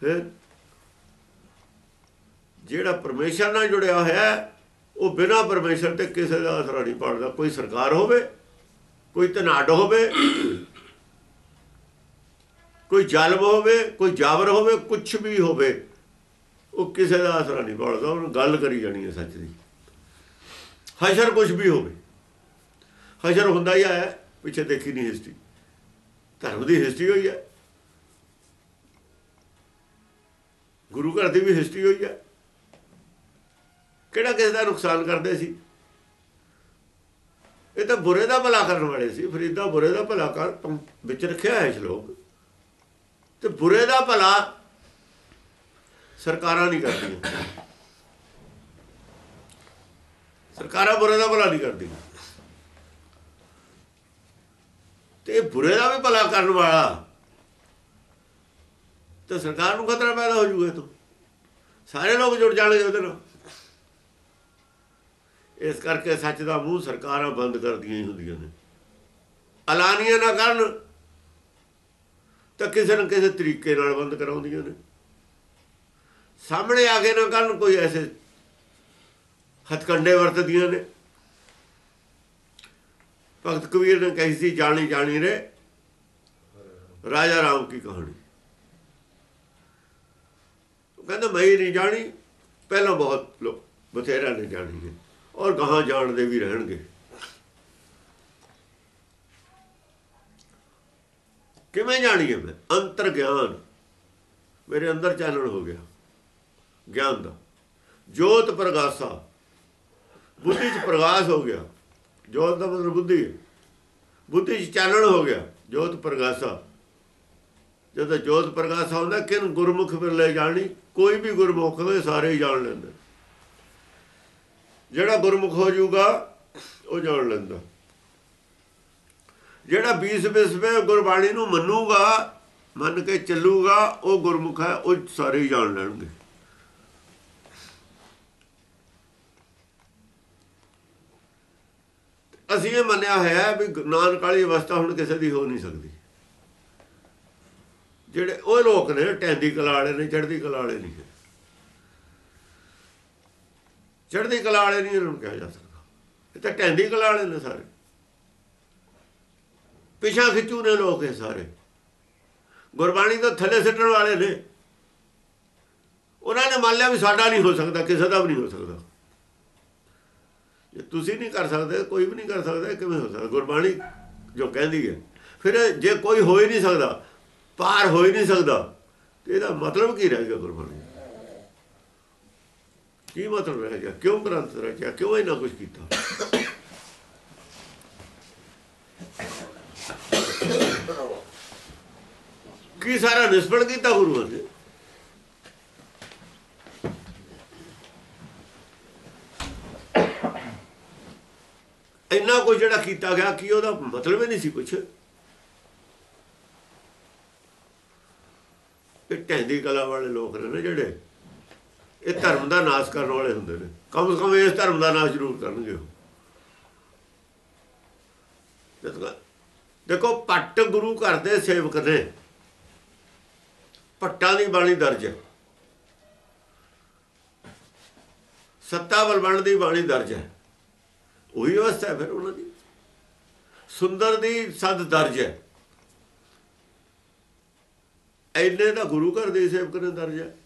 ਫਿਰ ਜਿਹੜਾ ਪਰਮੇਸ਼ਰ ਨਾਲ ਜੁੜਿਆ ਹੋਇਆ ਉਹ ਬਿਨਾ ਪਰਮੇਸ਼ਰ ਤੇ ਕਿਸੇ ਦਾ ਆਸਰਾ ਨਹੀਂ ਭਾਲਦਾ ਕੋਈ ਸਰਕਾਰ ਹੋਵੇ, ਕੋਈ ਧਨਾਡ ਹੋਵੇ, ਕੋਈ ਜ਼ਲਮ ਹੋਵੇ, ਕੋਈ ਜਾਬਰ ਹੋਵੇ ਕੁਝ ਵੀ ਹੋਵੇ, ਉਹ ਕਿਸੇ ਦਾ ਆਸਰਾ ਨਹੀਂ ਪੜਦਾ। ਉਹਨੂੰ ਗੱਲ ਕਰੀ ਜਾਣੀ ਹੈ ਸੱਚ ਦੀ। ਹਸ਼ਰ ਕੁਝ ਵੀ ਹੋਵੇ। ਹਸ਼ਰ ਹੁੰਦਾ ਹੀ ਆਇਆ, ਪਿੱਛੇ ਦੇਖੀ ਨਹੀਂ ਹਿਸਟਰੀ ਧਰਮ ਦੀ ਹਿਸਟਰੀ ਹੋਈ ਹੈ। ਗੁਰੂ ਘਰ ਦੀ ਵੀ ਹਿਸਟਰੀ ਹੋਈ ਹੈ। ਕਿਹੜਾ ਕਿਸੇ ਦਾ ਨੁਕਸਾਨ ਕਰਦੇ ਸੀ? ਇਹ ਤਾਂ ਬੁਰੇ ਦਾ ਭਲਾ ਕਰਨ ਵਾਲੇ ਸੀ, ਫਰੀਦਾ ਬੁਰੇ ਦਾ ਭਲਾ ਕਰ ਪੰ- ਵਿੱਚ ਰੱਖਿਆ ਹੈ ਸ਼ਲੋਕ ਤੇ ਬੁਰੇ ਦਾ ਭਲਾ ਸਰਕਾਰਾਂ ਨਹੀਂ ਕਰਦੀਆਂ। ਸਰਕਾਰਾਂ ਬੁਰੇ ਦਾ ਭਲਾ ਨਹੀਂ ਕਰਦੀਆਂ। ਤੇ ਬੁਰੇ ਦਾ ਵੀ ਭਲਾ ਕਰਨ ਵਾਲਾ, ਤਾਂ ਸਰਕਾਰ ਨੂੰ ਖਤਰਾ ਪੈਦਾ ਹੋ ਜੂਗਾ ਇਹ ਤੋਂ। ਸਾਰੇ ਲੋਕ ਜੁੜ ਜਾਣਗੇ ਉਹਦੇ ਨਾਲ। ਇਸ ਕਰਕੇ ਸੱਚ ਦਾ ਮੂੰਹ ਸਰਕਾਰਾਂ ਬੰਦ ਕਰਦੀਆਂ ਹੀ ਹੁੰਦੀਆਂ ਨੇ। ਐਲਾਨੀਆਂ ਨਾ ਕਰਨ ਤਾਂ ਕਿਸੇ ਨਾ ਕਿਸੇ ਤਰੀਕੇ ਨਾਲ ਬੰਦ ਕਰਾਉਂਦੀਆਂ ਨੇ। ਸਾਹਮਣੇ ਆ ਕੇ ਨਾ ਕਰਨ ਕੋਈ ਐਸੇ ਹਥਕੰਡੇ ਵਰਤਦੀਆਂ ਨੇ। ਭਗਤ ਕਬੀਰ ਨੇ ਕਹੀ ਸੀ, ਜਾਣੀ ਜਾਣੀ ਰੇ ਰਾਜਾ ਰਾਮ ਕੀ ਕਹਾਣੀ? ਉਹ ਕਹਿੰਦਾ, ਮੈਂ ਨਹੀਂ ਜਾਣੀ, ਪਹਿਲਾਂ ਬਹੁਤ ਲੋਕ ਬਥੇਰਾ ਨੇ ਜਾਣੀ ਹੈ। ਔਰ ਗਾਹਾਂ ਜਾਣਦੇ ਵੀ ਰਹਿਣਗੇ। ਕਿਵੇਂ ਜਾਣੀਏ ਮੈਂ ਅੰਤਰ ਗਿਆਨ ਮੇਰੇ ਅੰਦਰ ਚਾਨਣ ਹੋ ਗਿਆ। ਗਿਆਨ ਦਾ। ਜੋਤ ਪ੍ਰਗਾਸਾ। ਬੁੱਧੀ ਚ ਪ੍ਰਗਾਸ ਹੋ ਗਿਆ। ਜੋਤ ਦਾ ਮਤਲਬ ਬੁੱਧੀ ਹੈ। ਬੁੱਧੀ ਚ ਚਾਨਣ ਹੋ ਗਿਆ। ਜੋਤ ਪ੍ਰਗਾਸਾ। ਜਦੋਂ ਜੋਤ ਪ੍ਰਗਾਸਾ ਹੁੰਦਾ ਕਿਨ ਗੁਰਮੁਖ ਫਿਰ ਲੈ ਜਾਣੀ? ਕੋਈ ਵੀ ਗੁਰਮੁਖ ਹੋਵੇ, ਸਾਰੇ ਹੀ ਜਾਣ ਲੈਂਦੇ। ਜਿਹੜਾ ਗੁਰਮੁਖ ਹੋ ਜਾਊਗਾ, ਉਹ ਜਾਣ ਲੈਂਦਾ। ਜਿਹੜਾ ਬੀਸ ਬਿਸਵੇ ਗੁਰਬਾਣੀ ਨੂੰ ਮੰਨੂਗਾ, ਮੰਨ ਕੇ ਚੱਲੂਗਾ, ਉਹ ਗੁਰਮੁਖ ਹੈ, ਉਹ ਸਾਰੇ ਹੀ ਜਾਣ ਲੈਣਗੇ। ਅਸੀਂ ਇਹ ਮੰਨਿਆ ਹੋਇਆ ਵੀ ਨਾਨਕ ਵਾਲੀ ਅਵਸਥਾ ਹੁਣ ਕਿਸੇ ਦੀ ਹੋ ਨਹੀਂ ਸਕਦੀ। ਜਿਹੜੇ ਉਹ ਲੋਕ ਨੇ, ਟੈਂਦੀ ਕਲਾ ਵਾਲੇ ਨੇ, ਚੜ੍ਹਦੀ ਕਲਾ ਵਾਲੇ ਨਹੀਂ ਹੈ ਚੜ੍ਹਦੀ ਕਲਾ ਵਾਲੇ ਨਹੀਂ ਇਹਨਾਂ ਨੂੰ ਕਿਹਾ ਜਾ ਸਕਦਾ। ਇਹ ਤਾਂ ਟੈਂਦੀ ਕਲਾ ਵਾਲੇ ਨੇ ਸਾਰੇ। ਪਿਛਾ ਖਿੱਚੂ ਨੇ ਲੋਕ ਇਹ ਸਾਰੇ। ਗੁਰਬਾਣੀ ਤੋਂ ਥੱਲੇ ਸਿੱਟਣ ਵਾਲੇ ਨੇ। ਉਹਨਾਂ ਨੇ ਮੰਨ ਲਿਆ ਵੀ ਸਾਡਾ ਨਹੀਂ ਹੋ ਸਕਦਾ, ਕਿਸੇ ਦਾ ਵੀ ਨਹੀਂ ਹੋ ਸਕਦਾ। ਜੇ ਤੁਸੀਂ ਨਹੀਂ ਕਰ ਸਕਦੇ, ਕੋਈ ਵੀ ਨਹੀਂ ਕਰ ਸਕਦਾ ਕਿਵੇਂ ਹੋ ਸਕਦਾ? ਗੁਰਬਾਣੀ ਜੋ ਕਹਿੰਦੀ ਹੈ। ਫਿਰ ਜੇ ਕੋਈ ਹੋ ਹੀ ਨਹੀਂ ਸਕਦਾ, ਪਾਰ ਹੋ ਹੀ ਨਹੀਂ ਸਕਦਾ, ਤੇ ਇਹਦਾ ਮਤਲਬ ਕੀ ਰਹਿ ਗਿਆ ਗੁਰਬਾਣੀ ਕੀ ਮਤਲਬ ਰਹਿ ਗਿਆ ਕਿਉਂ ਗ੍ਰੰਥ ਰਚਿਆ ਕਿਉਂ ਇਹਨਾਂ ਕੁਝ ਕੀਤਾ ਕੀ ਸਾਰਾ ਨਿਸਬਤ ਕੀਤਾ ਗੁਰੂਆਂ ਨੇ ਇੰਨਾ ਕੁਝ ਜਿਹੜਾ ਕੀਤਾ ਗਿਆ ਕੀ ਉਹਦਾ ਮਤਲਬ ਹੀ ਨਹੀਂ ਸੀ ਕੁਝ ਇਹ ਢੈਂਦੀ ਕਲਾ ਵਾਲੇ ਲੋਕ ਨੇ ਜਿਹੜੇ ਇਹ ਧਰਮ ਦਾ ਨਾਸ਼ ਕਰਨ ਵਾਲੇ ਹੁੰਦੇ ਨੇ। ਕਮ ਸੇ ਕਮ ਇਸ ਧਰਮ ਦਾ ਨਾਸ਼ ਜ਼ਰੂਰ ਕਰਨਗੇ ਉਹ। ਦੇਖੋ- ਦੇਖੋ, ਪੱਟ ਗੁਰੂ ਘਰ ਦੇ ਸੇਵਕ ਨੇ। ਪੱਟਾਂ ਦੀ ਬਾਣੀ ਦਰਜ ਹੈ। ਸੱਤਾ ਬਲਵੰਡ ਦੀ ਬਾਣੀ ਦਰਜ ਹੈ। ਉਹੀ ਅਵਸਥਾ ਹੈ ਫਿਰ ਉਹਨਾਂ ਦੀ। ਸੁੰਦਰ ਦੀ ਸਦ ਦਰਜ ਹੈ। ਐਨੇ ਦਾ ਗੁਰੂ ਘਰ ਦੇ ਸੇਵਕ ਨੇ ਦਰਜ ਹੈ।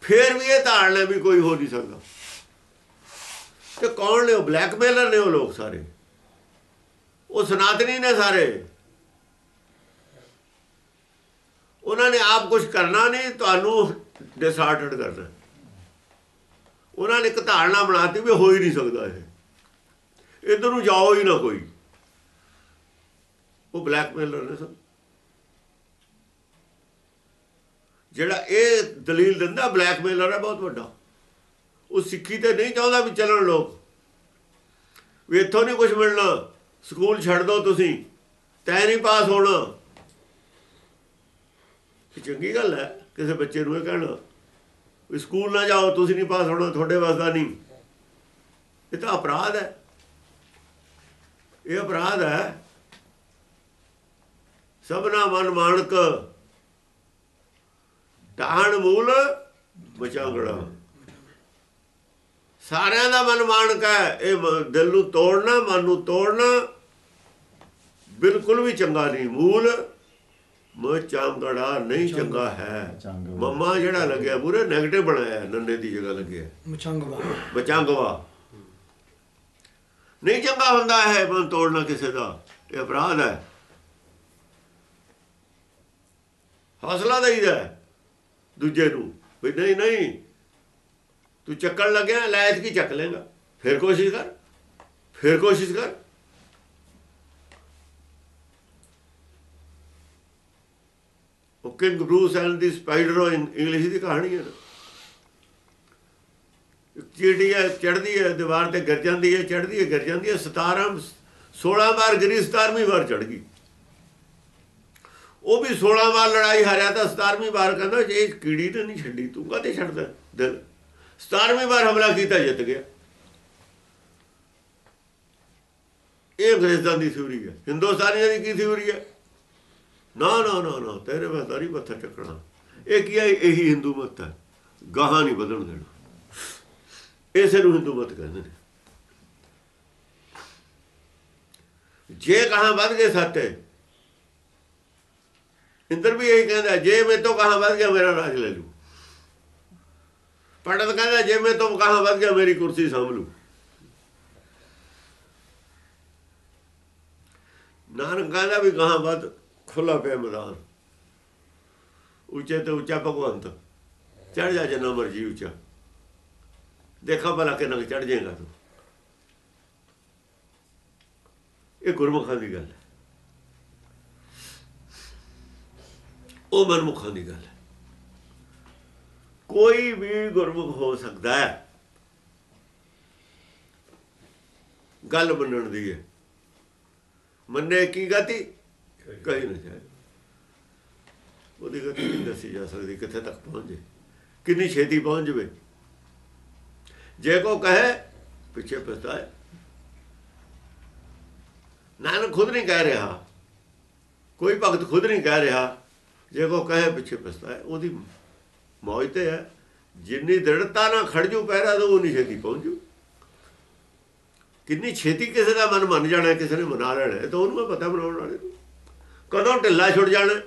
ਫਿਰ ਵੀ ਇਹ ਧਾਰਨਾ ਵੀ ਕੋਈ ਹੋ ਨਹੀਂ ਸਕਦਾ। ਤੇ ਕੌਣ ਨੇ ਉਹ? ਬਲੈਕਮੇਲਰ ਨੇ ਉਹ ਲੋਕ ਸਾਰੇ। ਉਹ ਸਨਾਤਨੀ ਨੇ ਸਾਰੇ। ਉਹਨਾਂ ਨੇ ਆਪ ਕੁਝ ਕਰਨਾ ਨਹੀਂ, ਤੁਹਾਨੂੰ ਡਿਸਾਰਡਡ ਕਰਨਾ। ਉਹਨਾਂ ਨੇ ਇੱਕ ਧਾਰਨਾ ਬਣਾਤੀ ਵੀ ਹੋ ਹੀ ਨਹੀਂ ਸਕਦਾ ਇਹ। ਇਧਰ ਨੂੰ ਜਾਓ ਹੀ ਨਾ ਕੋਈ। ਉਹ ਬਲੈਕਮੇਲਰ ਨੇ ਸਭ। ਜਿਹੜਾ ਇਹ ਦਲੀਲ ਦਿੰਦਾ ਬਲੈਕਮੇਲਰ ਹੈ, ਬਹੁਤ ਵੱਡਾ। ਉਹ ਸਿੱਖੀ ਤੇ ਨਹੀਂ ਚਾਹੁੰਦਾ ਵੀ ਚੱਲਣ ਲੋਕ। ਵੀ ਇੱਥੋਂ ਨਹੀਂ ਕੁਝ ਮਿਲਣਾ। ਸਕੂਲ ਛੱਡ ਦਿਓ ਤੁਸੀਂ। ਤੈ ਨਹੀਂ ਪਾਸ ਹੋਣਾ। ਇਹ ਚੰਗੀ ਗੱਲ ਹੈ, ਕਿਸੇ ਬੱਚੇ ਨੂੰ ਇਹ ਕਹਿਣਾ। ਵੀ ਸਕੂਲ ਨਾ ਜਾਓ, ਤੁਸੀਂ ਨਹੀਂ ਪਾਸ ਹੋਣਾ, ਤੁਹਾਡੇ ਵਾਸਤਾ ਨਹੀਂ। ਇਹ ਤਾਂ ਅਪਰਾਧ ਹੈ। ਇਹ ਅਪਰਾਧ ਹੈ। ਸਭਨਾ ਮਨ ਮਾਨਕ ਟਾਹਣ ਮੂਲ ਬਚਾਂਗੜਾ। ਸਾਰਿਆਂ ਦਾ ਮਨ ਮਾਨਕ ਹੈ ਇਹ ਦਿਲ ਨੂੰ ਤੋੜਨਾ ਮਨ ਨੂੰ ਤੋੜਨਾ ਬਿਲਕੁਲ ਵੀ ਚੰਗਾ ਨਹੀਂ। ਮੂਲ ਮਚਾਂਗੜਾ ਨਹੀਂ ਚੰਗਾ ਹੈ। ਮੰਮਾ ਜਿਹੜਾ ਲੱਗਿਆ ਪੂਰੇ 네ਗੇਟਿਵ ਬਣਾਇਆ ਨੰਨੇ ਦੀ ਜਗ੍ਹਾ ਲੱਗਿਆ। ਮਚੰਗਵਾ। ਬਚਾਂਗਵਾ ਨਹੀਂ ਚੰਗਾ ਹੁੰਦਾ ਹੈ ਮਨ ਤੋੜਨਾ ਕਿਸੇ ਦਾ ਇਹ ਅਪਰਾਧ ਹੈ। ਹੌਸਲਾ ਦੇਈਦਾ ਹੈ। ਦੂਜੇ ਨੂੰ, ਵੀ ਨਹੀਂ ਨਹੀਂ, ਤੂੰ ਚੱਕਣ ਲੱਗਿਆ ਲਾਇਤ ਕੀ ਚੱਕ ਲੇਗਾ। ਫਿਰ ਕੋਸ਼ਿਸ਼ ਕਰ, ਫਿਰ ਕੋਸ਼ਿਸ਼ ਕਰ। ਉਹ King Bruce and the spider English ਦੀ ਕਹਾਣੀ ਹੈ ਨਾ। ਇੱਕ ਚਿੜੀ ਹੈ ਚੜਦੀ ਹੈ, ਦੀਵਾਰ ਤੇ ਗਿਰ ਜਾਂਦੀ ਹੈ ਚੜਦੀ ਹੈ, ਗਿਰ ਜਾਂਦੀ ਹੈ 17 16 ਵਾਰ ਗਿਰੀ 17ਵੀਂ ਵਾਰ ਚੜ ਗਈ। ਉਹ ਵੀ 16 ਵਾਰ ਲੜਾਈ ਹਾਰਿਆ ਤਾਂ 17ਵੀਂ ਵਾਰ ਕਹਿੰਦਾ ਜੇ ਇਹ ਕੀੜੀ ਤੇ ਨਹੀਂ ਛੱਡੀ, ਤੂੰ ਕਾਹਤੇ ਛੱਡਦਾ ਦਿਲ? 17ਵੀਂ ਵਾਰ ਹਮਲਾ ਕੀਤਾ, ਜਿੱਤ ਗਿਆ। ਇਹ ਅੰਗਰੇਜ਼ਾਂ ਦੀ ਥਿਊਰੀ ਹੈ। ਹਿੰਦੁਸਤਾਨੀਆਂ ਦੀ ਕੀ ਥਿਊਰੀ ਹੈ? ਨਾ ਨਾ ਨਾ ਨਾ, ਤੇਰੇ ਮਤਾਰੀ ਮੱਥਾ ਚੱਕਣਾ ਇਹ ਕੀ ਹੈ? ਇਹੀ ਹਿੰਦੂ ਮਤ ਹੈ। ਗਾਹਾਂ ਨਹੀਂ ਬਦਲਣ ਦੇਣਾ। ਇਸੇ ਨੂੰ ਹਿੰਦੂ ਮਤ ਕਹਿੰਦੇ ਨੇ। ਜੇ ਕਹਾਂ ਵੱਧ ਗਏ ਸੱਤੇ ਇੰਦਰ ਵੀ ਇਹੀ ਕਹਿੰਦਾ, ਜੇ ਮੈਂ ਤੋਂ ਕਹਾਂ ਵੱਧ ਗਿਆ ਮੇਰਾ ਰਾਜ ਲੈ ਲੂ ਪੰਡਤ ਕਹਿੰਦਾ, ਜੇ ਮੈਂ ਤੋਂ ਕਹਾਂ ਵੱਧ ਗਿਆ ਮੇਰੀ ਕੁਰਸੀ ਸਾਂਭ ਲੂ ਨਾਨਕ ਕਹਿੰਦਾ ਵੀ ਕਹਾਂ ਵੱਧ ਖੁੱਲਾ ਪਿਆ ਮੈਦਾਨ। ਉੱਚੇ ਤੇ ਉੱਚਾ ਭਗਵੰਤ। ਚੜ ਜਾ ਜਿੰਨਾ ਮਰਜ਼ੀ ਉੱਚਾ। ਦੇਖਾ ਭਲਾ ਕਿੰਨਾ ਚੜ ਜਾਏਗਾ ਤੂੰ। ਇਹ ਗੁਰਮੁਖਾਂ ਦੀ ਗੱਲ ਹੈ। ਉਹ ਮਨਮੁਖਾਂ ਦੀ ਗੱਲ ਹੈ। ਕੋਈ ਵੀ ਗੁਰਮੁਖ ਹੋ ਸਕਦਾ ਹੈ। ਗੱਲ ਮੰਨਣ ਦੀ ਹੈ। ਮੰਨੇ ਕੀ ਗਤੀ? ਕਹੀ ਨਾ ਜਾਏ। ਉਹਦੀ ਗਤੀ ਨਹੀਂ ਦੱਸੀ ਜਾ ਸਕਦੀ, ਕਿੱਥੇ ਤੱਕ ਪਹੁੰਚੇ ਕਿੰਨੀ ਛੇਤੀ ਪਹੁੰਚ ਜਵੇ। ਜੇ ਕੋ ਕਹੇ, ਪਿੱਛੇ ਪਛਤਾਏ। ਨਾਨਕ ਖੁਦ ਨਹੀਂ ਕਹਿ ਰਿਹਾ। ਕੋਈ ਭਗਤ ਖੁਦ ਨਹੀਂ ਕਹਿ ਰਿਹਾ। ਜੇ ਕੋ ਕਹੇ ਪਿੱਛੇ ਪਛਤਾਏ, ਉਹਦੀ ਮੌਜ ਤੇ ਹੈ। ਜਿੰਨੀ ਦ੍ਰਿੜਤਾ ਨਾਲ ਖੜ ਜੂ ਪਹਿਰਾ, ਤਾਂ ਉਨੀ ਛੇਤੀ ਪਹੁੰਚ ਜੂ। ਕਿੰਨੀ ਛੇਤੀ ਕਿਸੇ ਦਾ ਮਨ ਮੰਨ ਜਾਣਾ, ਕਿਸੇ ਨੇ ਮਨਾ ਲੈਣਾ ਤਾਂ ਉਹਨੂੰ ਮੈਂ ਪਤਾ ਬਣਾਉਣ ਵਾਲੇ ਨੂੰ। ਕਦੋਂ ਢਿੱਲਾ ਛੁੱਟ ਜਾਣਾ,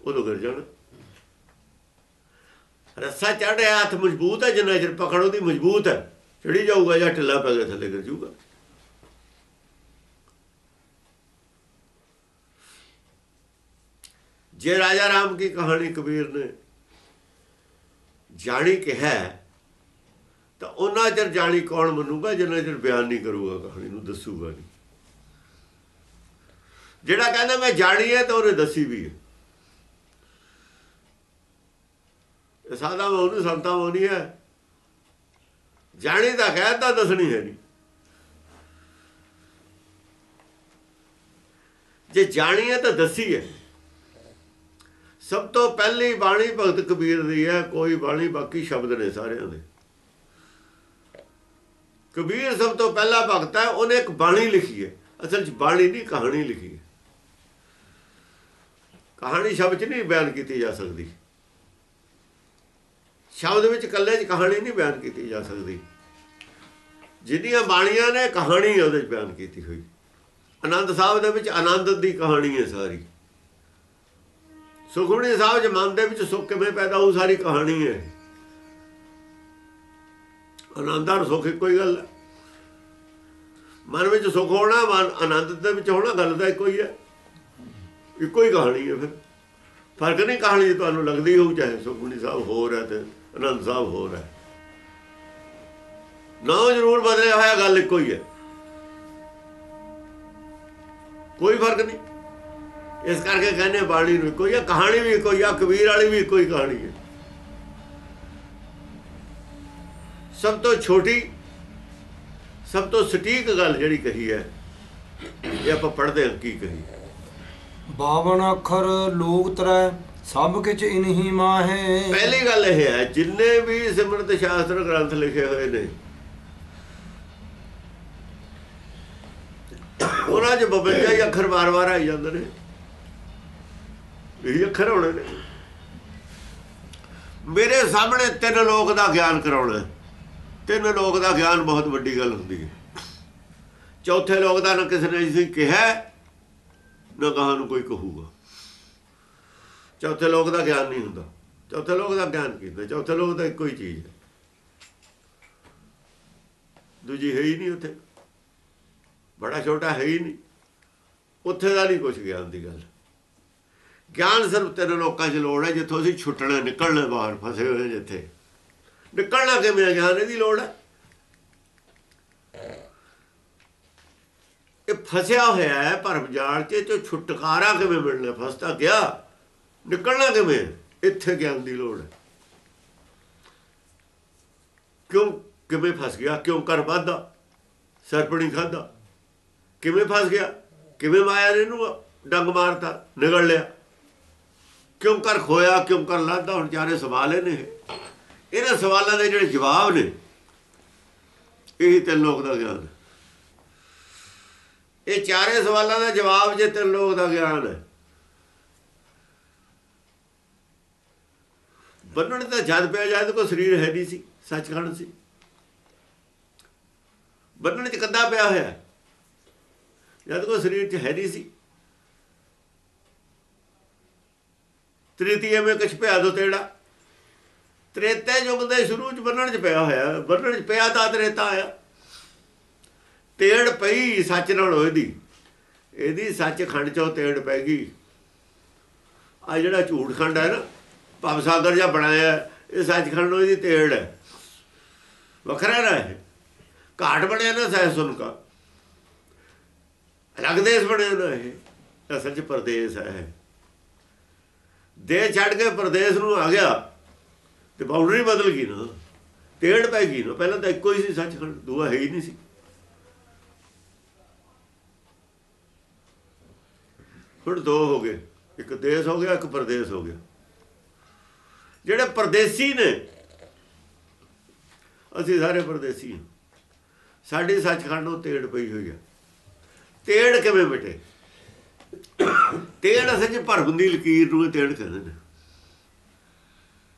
ਉਦੋਂ ਗਿਰ ਜਾਣਾ। ਰੱਸਾ ਚੜਿਆ ਹੱਥ ਮਜ਼ਬੂਤ ਹੈ, ਜਿੰਨਾ ਚਿਰ ਪਕੜ ਉਹਦੀ ਮਜ਼ਬੂਤ ਹੈ ਚੜੀ ਜਾਊਗਾ ਜਾਂ ਢਿੱਲਾ ਪੈ ਗਿਆ ਥੱਲੇ ਗਿਰ ਜਾਊਗਾ। ਜੇ ਰਾਜਾ ਰਾਮ ਕੀ ਕਹਾਣੀ ਕਬੀਰ ਨੇ ਜਾਣੀ ਕਿਹਾ ਤਾਂ ਉਹਨਾਂ ਚਿਰ ਜਾਣੀ ਕੌਣ ਮੰਨੂਗਾ, ਜਿੰਨਾ ਚਿਰ ਬਿਆਨ ਨਹੀਂ ਕਰੂਗਾ, ਕਹਾਣੀ ਨੂੰ ਦੱਸੂਗਾ ਨਹੀਂ। ਜਿਹੜਾ ਕਹਿੰਦਾ ਮੈਂ ਜਾਣੀ ਹੈ, ਤਾਂ ਉਹਨੇ ਦੱਸੀ ਵੀ ਹੈ। ਇਹ ਸਾਦਾ ਉਹਨੂੰ ਸੰਤਾ ਹੋਣੀ ਹੈ ਜਾਣੀ ਤਾਂ ਕਹਿਤਾ ਦੱਸਣੀ ਹੈ ਨਹੀਂ। ਜੇ ਜਾਣੀ ਹੈ, ਤਾਂ ਦੱਸੀ ਹੈ। ਸਭ ਤੋਂ ਪਹਿਲੀ ਬਾਣੀ ਭਗਤ ਕਬੀਰ ਦੀ ਹੈ, ਕੋਈ ਬਾਣੀ ਬਾਕੀ ਸ਼ਬਦ ਨੇ ਸਾਰਿਆਂ ਦੇ। ਕਬੀਰ ਸਭ ਤੋਂ ਪਹਿਲਾ ਭਗਤ ਹੈ, ਉਹਨੇ ਇੱਕ ਬਾਣੀ ਲਿਖੀ ਹੈ। ਅਸਲ 'ਚ ਬਾਣੀ ਨਹੀਂ, ਕਹਾਣੀ ਲਿਖੀ ਹੈ। ਕਹਾਣੀ ਸ਼ਬਦ 'ਚ ਨਹੀਂ ਬਿਆਨ ਕੀਤੀ ਜਾ ਸਕਦੀ। ਸ਼ਬਦ ਵਿੱਚ ਇਕੱਲੇ 'ਚ ਕਹਾਣੀ ਨਹੀਂ ਬਿਆਨ ਕੀਤੀ ਜਾ ਸਕਦੀ। ਜਿੰਨੀਆਂ ਬਾਣੀਆਂ ਨੇ, ਕਹਾਣੀ ਉਹਦੇ 'ਚ ਬਿਆਨ ਕੀਤੀ ਹੋਈ। ਆਨੰਦ ਸਾਹਿਬ ਦੇ ਵਿੱਚ ਆਨੰਦ ਦੀ ਕਹਾਣੀ ਹੈ ਸਾਰੀ। ਸੁਖਮਨੀ ਸਾਹਿਬ ਚ ਮਨ ਦੇ ਵਿੱਚ ਸੁੱਖ ਕਿਵੇਂ ਪੈਦਾ ਹੋਊ, ਸਾਰੀ ਕਹਾਣੀ ਹੈ। ਆਨੰਦ ਔਰ ਸੁੱਖ ਇੱਕੋ ਹੀ ਗੱਲ ਹੈ। ਮਨ ਵਿੱਚ ਸੁੱਖ ਹੋਣਾ, ਮਨ ਆਨੰਦ ਦੇ ਵਿੱਚ ਹੋਣਾ, ਗੱਲ ਤਾਂ ਇੱਕੋ ਹੀ ਹੈ। ਇੱਕੋ ਹੀ ਕਹਾਣੀ ਹੈ ਫਿਰ। ਫ਼ਰਕ ਨਹੀਂ ਕਹਾਣੀ ਤੁਹਾਨੂੰ ਲੱਗਦੀ ਹੋਊ, ਚਾਹੇ ਸੁਖਮਨੀ ਸਾਹਿਬ ਹੋਰ ਹੈ ਤੇ ਆਨੰਦ ਸਾਹਿਬ ਹੋਰ ਹੈ। ਨਾ ਜ਼ਰੂਰ ਬਦਲਿਆ ਹੋਇਆ, ਗੱਲ ਇੱਕੋ ਹੀ ਹੈ। ਕੋਈ ਫ਼ਰਕ ਨਹੀਂ। ਇਸ ਕਰਕੇ ਕਹਿੰਦੇ ਬਾਣੀ ਨੂੰ ਕੋਈ ਆ ਕਹਾਣੀ ਵੀ ਕੋਈ ਆ ਕਬੀਰ ਵਾਲੀ ਵੀ ਕੋਈ ਕਹਾਣੀ ਹੈ। ਸਭ ਤੋਂ ਛੋਟੀ ਸਭ ਤੋਂ ਸਟੀਕ ਗੱਲ ਜਿਹੜੀ ਕਹੀ ਹੈ ਇਹ ਆਪਾਂ ਪੜ੍ਹਦੇ ਹਾਂ ਕੀ ਕਹੀ ਬਾਵਨ ਅੱਖਰ ਲੋਕ ਤਰੈ ਸਭ ਕਿਛ ਇਨਹੀ ਮਾਹੇ। ਪਹਿਲੀ ਗੱਲ ਇਹ ਹੈ ਜਿੰਨੇ ਵੀ ਸਿਮਰਤ ਸ਼ਾਸਤਰ ਗ੍ਰੰਥ ਲਿਖੇ ਹੋਏ ਨੇ ਉਹਨਾਂ 'ਚ 52 ਹੀ ਅੱਖਰ ਵਾਰ-ਵਾਰ ਆਈ ਜਾਂਦੇ ਨੇ। ਇਹੀ ਅੱਖਰ ਹੋਣੇ ਨੇ ਮੇਰੇ ਸਾਹਮਣੇ ਤਿੰਨ ਲੋਕ ਦਾ ਗਿਆਨ ਕਰਾਉਣਾ ਤਿੰਨ ਲੋਕ ਦਾ ਗਿਆਨ ਬਹੁਤ ਵੱਡੀ ਗੱਲ ਹੁੰਦੀ ਹੈ। ਚੌਥੇ ਲੋਕ ਦਾ ਨਾ ਕਿਸੇ ਨੇ ਇਸੇ ਕਿਹਾ ਨਾ ਕਹਾਂ ਨੂੰ ਕੋਈ ਕਹੂਗਾ। ਚੌਥੇ ਲੋਕ ਦਾ ਗਿਆਨ ਨਹੀਂ ਹੁੰਦਾ। ਚੌਥੇ ਲੋਕ ਦਾ ਗਿਆਨ ਕੀ ਹੁੰਦਾ? ਚੌਥੇ ਲੋਕ ਤਾਂ ਇੱਕੋ ਹੀ ਚੀਜ਼ ਹੈ। ਦੂਜੀ ਹੈ ਹੀ ਨਹੀਂ ਉੱਥੇ। ਬੜਾ ਛੋਟਾ ਹੈ ਹੀ ਨਹੀਂ। ਉੱਥੇ ਦਾ ਨਹੀਂ ਕੁਝ ਗਿਆਨ ਦੀ ਗੱਲ। ਗਿਆਨ ਸਿਰਫ ਤਿੰਨ ਲੋਕਾਂ 'ਚ ਲੋੜ ਹੈ, ਜਿੱਥੋਂ ਅਸੀਂ ਛੁੱਟਣਾ, ਨਿਕਲਣਾ, ਬਾਹਰ ਫਸੇ ਹੋਏ ਜਿੱਥੇ। ਨਿਕਲਣਾ ਕਿਵੇਂ ਹੈ? ਗਿਆਨ ਇਹਦੀ ਲੋੜ ਹੈ। ਇਹ ਫਸਿਆ ਹੋਇਆ ਹੈ ਭਰਮ ਜਾਲ 'ਚ ਚੋਂ ਛੁਟਕਾਰਾ ਕਿਵੇਂ ਮਿਲਣਾ? ਫਸਦਾ ਗਿਆ। ਨਿਕਲਣਾ ਕਿਵੇਂ ਇੱਥੇ ਗਿਆਨ ਦੀ ਲੋੜ ਹੈ। ਕਿਉਂ ਕਿਵੇਂ ਫਸ ਗਿਆ? ਕਿਉਂ ਕਰ ਵਾਧਾ? ਸਰਪਣੀ ਖਾਦਾ ਕਿਵੇਂ ਫਸ ਗਿਆ? ਕਿਵੇਂ ਮਾਇਆ ਨੇ ਇਹਨੂੰ ਡੰਗ ਮਾਰਤਾ, ਨਿਗਲ ਲਿਆ? ਕਿਉਂ ਕਰ ਖੋਇਆ, ਕਿਉਂ ਕਰ ਲਾਦਾ ਹੁਣ ਚਾਰੇ ਸਵਾਲ ਇਹ ਨੇ। ਇਹਨਾਂ ਸਵਾਲਾਂ ਦੇ ਜਿਹੜੇ ਜਵਾਬ ਨੇ, ਇਹੀ ਤੇ ਲੋਕ ਦਾ ਗਿਆਨ ਇਹ ਚਾਰੇ ਸਵਾਲਾਂ ਦਾ ਜਵਾਬ ਜੇ ਤੇ ਲੋਕ ਦਾ ਗਿਆਨ ਹੈ। ਬੰਨਣ ਦਾ ਜਦ ਪਿਆ ਜਦ ਕੋ ਸਰੀਰ ਹੈ ਨਹੀਂ ਸੀ, ਸੱਚਖੰਡ ਸੀ। ਬੰਨਣ ਚ ਕੱਦਾ ਪਿਆ ਹੋਇਆ। ਜਦ ਕੋ ਸਰੀਰ ਚ ਹੈ ਨਹੀਂ ਸੀ ਤ੍ਰਿਤੀਏ ਵਿੱਚ ਕੁਛ ਪਿਆ ਦੋ ਤੇੜਾ। ਤ੍ਰੇਤੇ ਯੁੱਗ ਦੇ ਸ਼ੁਰੂ ਚ ਬੰਨਣ ਚ ਪਿਆ ਹੋਇਆ ਬੰਨਣ ਚ ਪਿਆ ਤਾਂ ਤ੍ਰੇਤਾ ਆਇਆ। ਤੇੜ ਪਈ ਸੱਚ ਨਾਲ ਹੋਈਦੀ ਇਹਦੀ ਸੱਚ ਖੰਡ ਚੋਂ ਤੇੜ ਪੈ ਗਈ। ਆ ਜਿਹੜਾ ਝੂਠ ਖੰਡ ਹੈ ਨਾ ਭਵ ਸਾਗਰ ਜਿਹਾ ਬਣਾਇਆ ਹੈ, ਇਹ ਸੱਚਖੰਡ ਨੂੰ ਇਹਦੀ ਤੇੜ ਹੈ। ਵੱਖਰਾ ਨਾ ਹੈ ਘਾਟ ਬਣਿਆ ਨਾ ਸਹਿ ਸੁਨ ਅਲੱਗ ਦੇਸ਼ ਬਣਿਆ ਨਾ ਇਹ। ਅਸਲ ਚ ਪਰਦੇਸ ਹੈ ਦੇ ਛੱਡ ਕੇ ਪਰਦੇਸ ਨੂੰ ਆ ਗਿਆ ਤੇ ਬਾਉਂਡਰੀ ਬਦਲ ਗਈ ਨਾ, ਤੇੜ ਪੈ ਗਈ ਨਾ, ਪਹਿਲਾਂ ਤਾਂ ਇੱਕੋ ਹੀ ਸੀ ਸੱਚਖੰਡ, ਦੂਆ ਹੈ ਹੀ ਨਹੀਂ ਸੀ। ਹੁਣ ਦੋ ਹੋ ਗਏ, ਇੱਕ ਦੇਸ਼ ਹੋ ਗਿਆ, ਇੱਕ ਪ੍ਰਦੇਸ਼ ਹੋ ਗਿਆ। ਜਿਹੜੇ ਪਰਦੇਸੀ ਨੇ, ਅਸੀਂ ਸਾਰੇ ਪਰਦੇਸੀ ਹਾਂ। ਸਾਡੀ ਸੱਚਖੰਡ ਨੂੰ ਤੇੜ ਪਈ ਹੋਈ ਹੈ। ਤੇੜ ਕਿਵੇਂ ਮਿਟੇ? ਤੇੜ ਅਸਲ 'ਚ ਭਰਮ ਦੀ ਲਕੀਰ ਨੂੰ ਇਹ ਤੇੜ ਕਹਿੰਦੇ ਨੇ।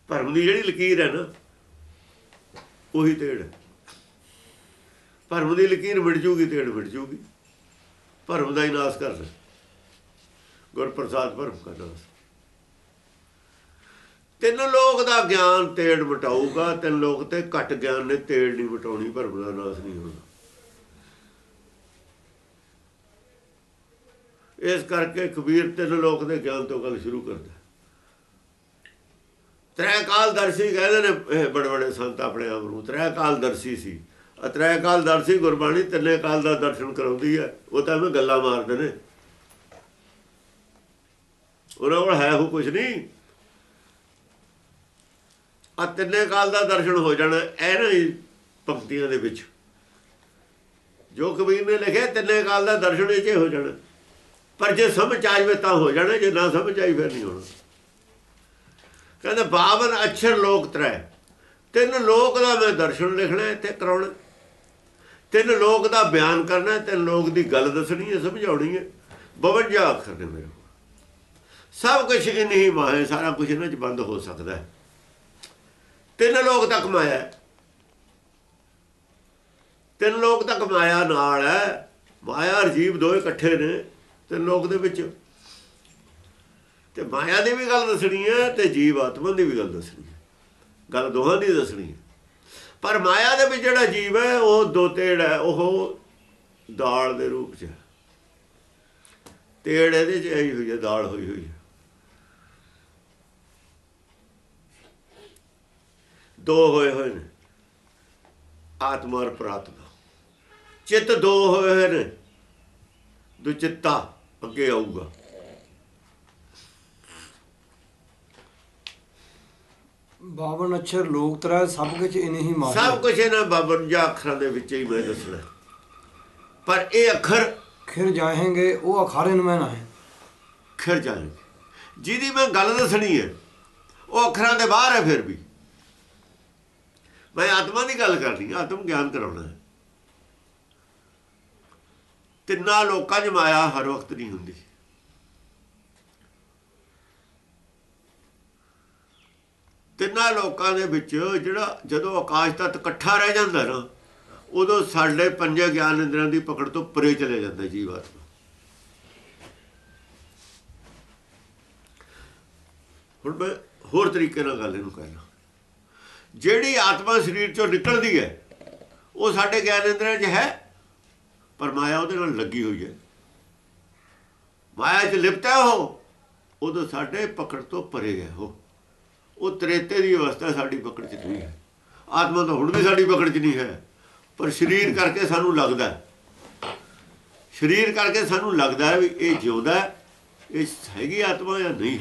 ਭਰਮ ਦੀ ਜਿਹੜੀ ਲਕੀਰ ਹੈ ਨਾ, ਉਹੀ ਤੇੜ ਹੈ। ਭਰਮ ਦੀ ਲਕੀਰ ਮਿਟ ਜੂਗੀ ਤੇੜ ਮਿਟ ਜੂਗੀ। ਭਰਮ ਦਾ ਹੀ ਨਾਸ ਕਰ ਲੈ ਗੁਰਪ੍ਰਸਾਦ ਭਰਮ ਕਾ ਨਾਸ। ਤਿੰਨ ਲੋਕ ਦਾ ਗਿਆਨ ਤੇੜ ਮਟਾਊਗਾ, ਤਿੰਨ ਲੋਕ ਤੇ ਘਟ ਗਿਆਨ ਨੇ ਤੇੜ ਨਹੀਂ ਮਟਾਉਣੀ, ਭਰਮ ਦਾ ਨਾਸ ਨਹੀਂ ਹੋਣਾ। ਇਸ ਕਰਕੇ ਕਬੀਰ ਤਿੰਨ ਲੋਕ ਦੇ ਗਿਆਨ ਤੋਂ ਗੱਲ ਸ਼ੁਰੂ ਕਰਦਾ। ਤ੍ਰੈ ਕਾਲ ਦਰਸ਼ੀ ਕਹਿੰਦੇ ਨੇ, ਇਹ ਬੜੇ ਬੜੇ ਸੰਤ ਆਪਣੇ ਆਪ ਨੂੰ ਤ੍ਰੈ ਕਾਲ ਦਰਸ਼ੀ ਸੀ। ਤ੍ਰੈ ਕਾਲ ਦਰਸ਼ੀ ਗੁਰਬਾਣੀ ਤਿੰਨੇ ਕਾਲ ਦਾ ਦਰਸ਼ਨ ਕਰਾਉਂਦੀ ਹੈ, ਉਹ ਤਾਂ ਮੈਂ ਗੱਲਾਂ ਮਾਰਦੇ ਨੇ। ਉਹਨਾਂ ਕੋਲ ਹੈ ਉਹ ਕੁਝ ਨਹੀਂ। ਆ ਤਿੰਨੇ ਕਾਲ ਦਾ ਦਰਸ਼ਨ ਹੋ ਜਾਣਾ, ਇਹਨਾਂ ਹੀ ਪੰਕਤੀਆਂ ਦੇ ਵਿੱਚ। ਜੋ ਕਬੀਰ ਨੇ ਲਿਖਿਆ, ਤਿੰਨੇ ਕਾਲ ਦਾ ਦਰਸ਼ਨ ਇਹ 'ਚ ਹੋ ਜਾਣਾ। ਪਰ ਜੇ ਸਮਝ ਆ ਜਵੇ ਤਾਂ ਹੋ ਜਾਣਾ, ਜੇ ਨਾ ਸਮਝ ਆਈ ਫਿਰ ਨਹੀਂ ਹੋਣਾ। ਕਹਿੰਦੇ ਬਾਵਨ ਅਛਰ ਲੋਕ ਤਰੇ। ਤਿੰਨ ਲੋਕ ਦਾ ਮੈਂ ਦਰਸ਼ਨ ਲਿਖਣਾ ਇੱਥੇ ਕਰਾਉਣਾ। ਤਿੰਨ ਲੋਕ ਦਾ ਬਿਆਨ ਕਰਨਾ ਤੇ ਲੋਕ ਦੀ ਗੱਲ ਦੱਸਣੀ ਹੈ, ਸਮਝਾਉਣੀ ਹੈ। 52 ਅੱਖਰ ਨੇ ਮੇਰੇ ਸਭ ਕੁਝ ਇਹ ਨਹੀਂ ਮਾਇਆ, ਸਾਰਾ ਕੁਝ ਇਹਨਾਂ ਚ ਬੰਦ ਹੋ ਸਕਦਾ ਤਿੰਨ ਲੋਕ ਤੱਕ ਮਾਇਆ ਤਿੰਨ ਲੋਕ ਤੱਕ ਮਾਇਆ ਨਾਲ ਹੈ। ਮਾਇਆ ਜੀਵ ਦੋਏ ਇਕੱਠੇ ਨੇ। ਤਿੰਨ ਲੋਕ ਦੇ ਵਿੱਚ ਤੇ ਮਾਇਆ ਦੀ ਵੀ ਗੱਲ ਦੱਸਣੀ ਹੈ ਤੇ ਜੀਵ ਆਤਮਾ ਦੀ ਵੀ ਗੱਲ ਦੱਸਣੀ ਹੈ। ਗੱਲ ਦੋਹਾਂ ਦੀ ਦੱਸਣੀ ਹੈ। ਪਰ ਮਾਇਆ ਦੇ ਵਿੱਚ ਜਿਹੜਾ ਜੀਵ ਹੈ, ਉਹ ਦੋ ਤੇੜ ਹੈ, ਉਹ ਦਾਲ ਦੇ ਰੂਪ 'ਚ ਤੇੜ ਇਹਦੇ 'ਚ ਆਈ ਹੋਈ ਹੈ, ਦਾਲ ਹੋਈ ਹੋਈ ਹੈ। ਦੋ ਹੋਏ ਹੋਏ ਨੇ, ਆਤਮਾ ਔਰ ਪ੍ਰਾਤਮਾ। ਚਿੱਤ ਦੋ ਹੋਏ ਹੋਏ ਨੇ, ਦੁਚਿੱਤਾ। ਅੱਗੇ ਆਊਗਾ। ਬਾਵਨ ਅਛਰ ਲੋਕ ਤਰਾ ਸਭ ਕੁਝ ਇਨੇ ਹੀ ਮਾਰ ਸਭ ਕੁਝ ਇਹਨਾਂ 52 ਅੱਖਰਾਂ ਦੇ ਵਿੱਚ ਹੀ ਮੈਂ ਦੱਸਣਾ ਪਰ ਇਹ ਅੱਖਰ ਖਿਰ ਜਾਏਂਗੇ ਉਹ ਅਖਾਰੇ ਨੂੰ ਮੈਂ ਨਾ ਹੈ। ਖਿਰ ਜਾਣਗੇ ਜਿਹਦੀ ਮੈਂ ਗੱਲ ਦੱਸਣੀ ਹੈ ਉਹ ਅੱਖਰਾਂ ਦੇ ਬਾਹਰ ਹੈ ਫਿਰ ਵੀ। ਮੈਂ ਆਤਮਾ ਦੀ ਗੱਲ ਕਰਨੀ ਆਤਮ ਗਿਆਨ ਕਰਾਉਣਾ ਹੈ। ਤਿੰਨਾਂ ਲੋਕਾਂ 'ਚ ਮਾਇਆ ਹਰ ਵਕਤ ਨਹੀਂ ਹੁੰਦੀ। ਤਿੰਨਾਂ ਲੋਕਾਂ ਦੇ ਵਿੱਚ ਜਿਹੜਾ ਜਦੋਂ ਆਕਾਸ਼ ਤੱਤ ਇਕੱਠਾ ਰਹਿ ਜਾਂਦਾ ਨਾ, ਉਦੋਂ ਸਾਡੇ ਪੰਜੇ ਗਿਆਨ ਇੰਦਰੀਆਂ ਦੀ ਪਕੜ ਤੋਂ ਪਰੇ ਚਲੇ ਜਾਂਦਾ ਜੀਵ ਆਤਮਾ ਹੁਣ ਮੈਂ ਹੋਰ ਤਰੀਕੇ ਨਾਲ ਗੱਲ ਇਹਨੂੰ ਕਹਿਣਾ। ਜਿਹੜੀ ਆਤਮਾ ਸਰੀਰ ਚੋਂ ਨਿਕਲਦੀ ਹੈ, ਉਹ ਸਾਡੇ ਗਿਆਨ ਇੰਦਰੀਆਂ 'ਚ ਹੈ ਪਰ ਮਾਇਆ ਉਹਦੇ ਨਾਲ ਲੱਗੀ ਹੋਈ ਹੈ। ਮਾਇਆ 'ਚ ਲਿਪਟਾ ਉਹ ਉਦੋਂ ਸਾਡੇ ਪਕੜ ਤੋਂ ਪਰੇ ਹੈ ਉਹ। ਉਹ ਤ੍ਰੇਤੇ ਦੀ ਅਵਸਥਾ ਸਾਡੀ ਪਕੜ 'ਚ ਨਹੀਂ ਹੈ। ਆਤਮਾ ਤਾਂ ਹੁਣ ਵੀ ਸਾਡੀ ਪਕੜ 'ਚ ਨਹੀਂ ਹੈ। ਪਰ ਸਰੀਰ ਕਰਕੇ ਸਾਨੂੰ ਲੱਗਦਾ ਸਰੀਰ ਕਰਕੇ ਸਾਨੂੰ ਲੱਗਦਾ ਹੈ ਵੀ ਇਹ ਜਿਉਂਦਾ ਇਹ ਹੈਗੀ ਆਤਮਾ ਜਾਂ ਨਹੀਂ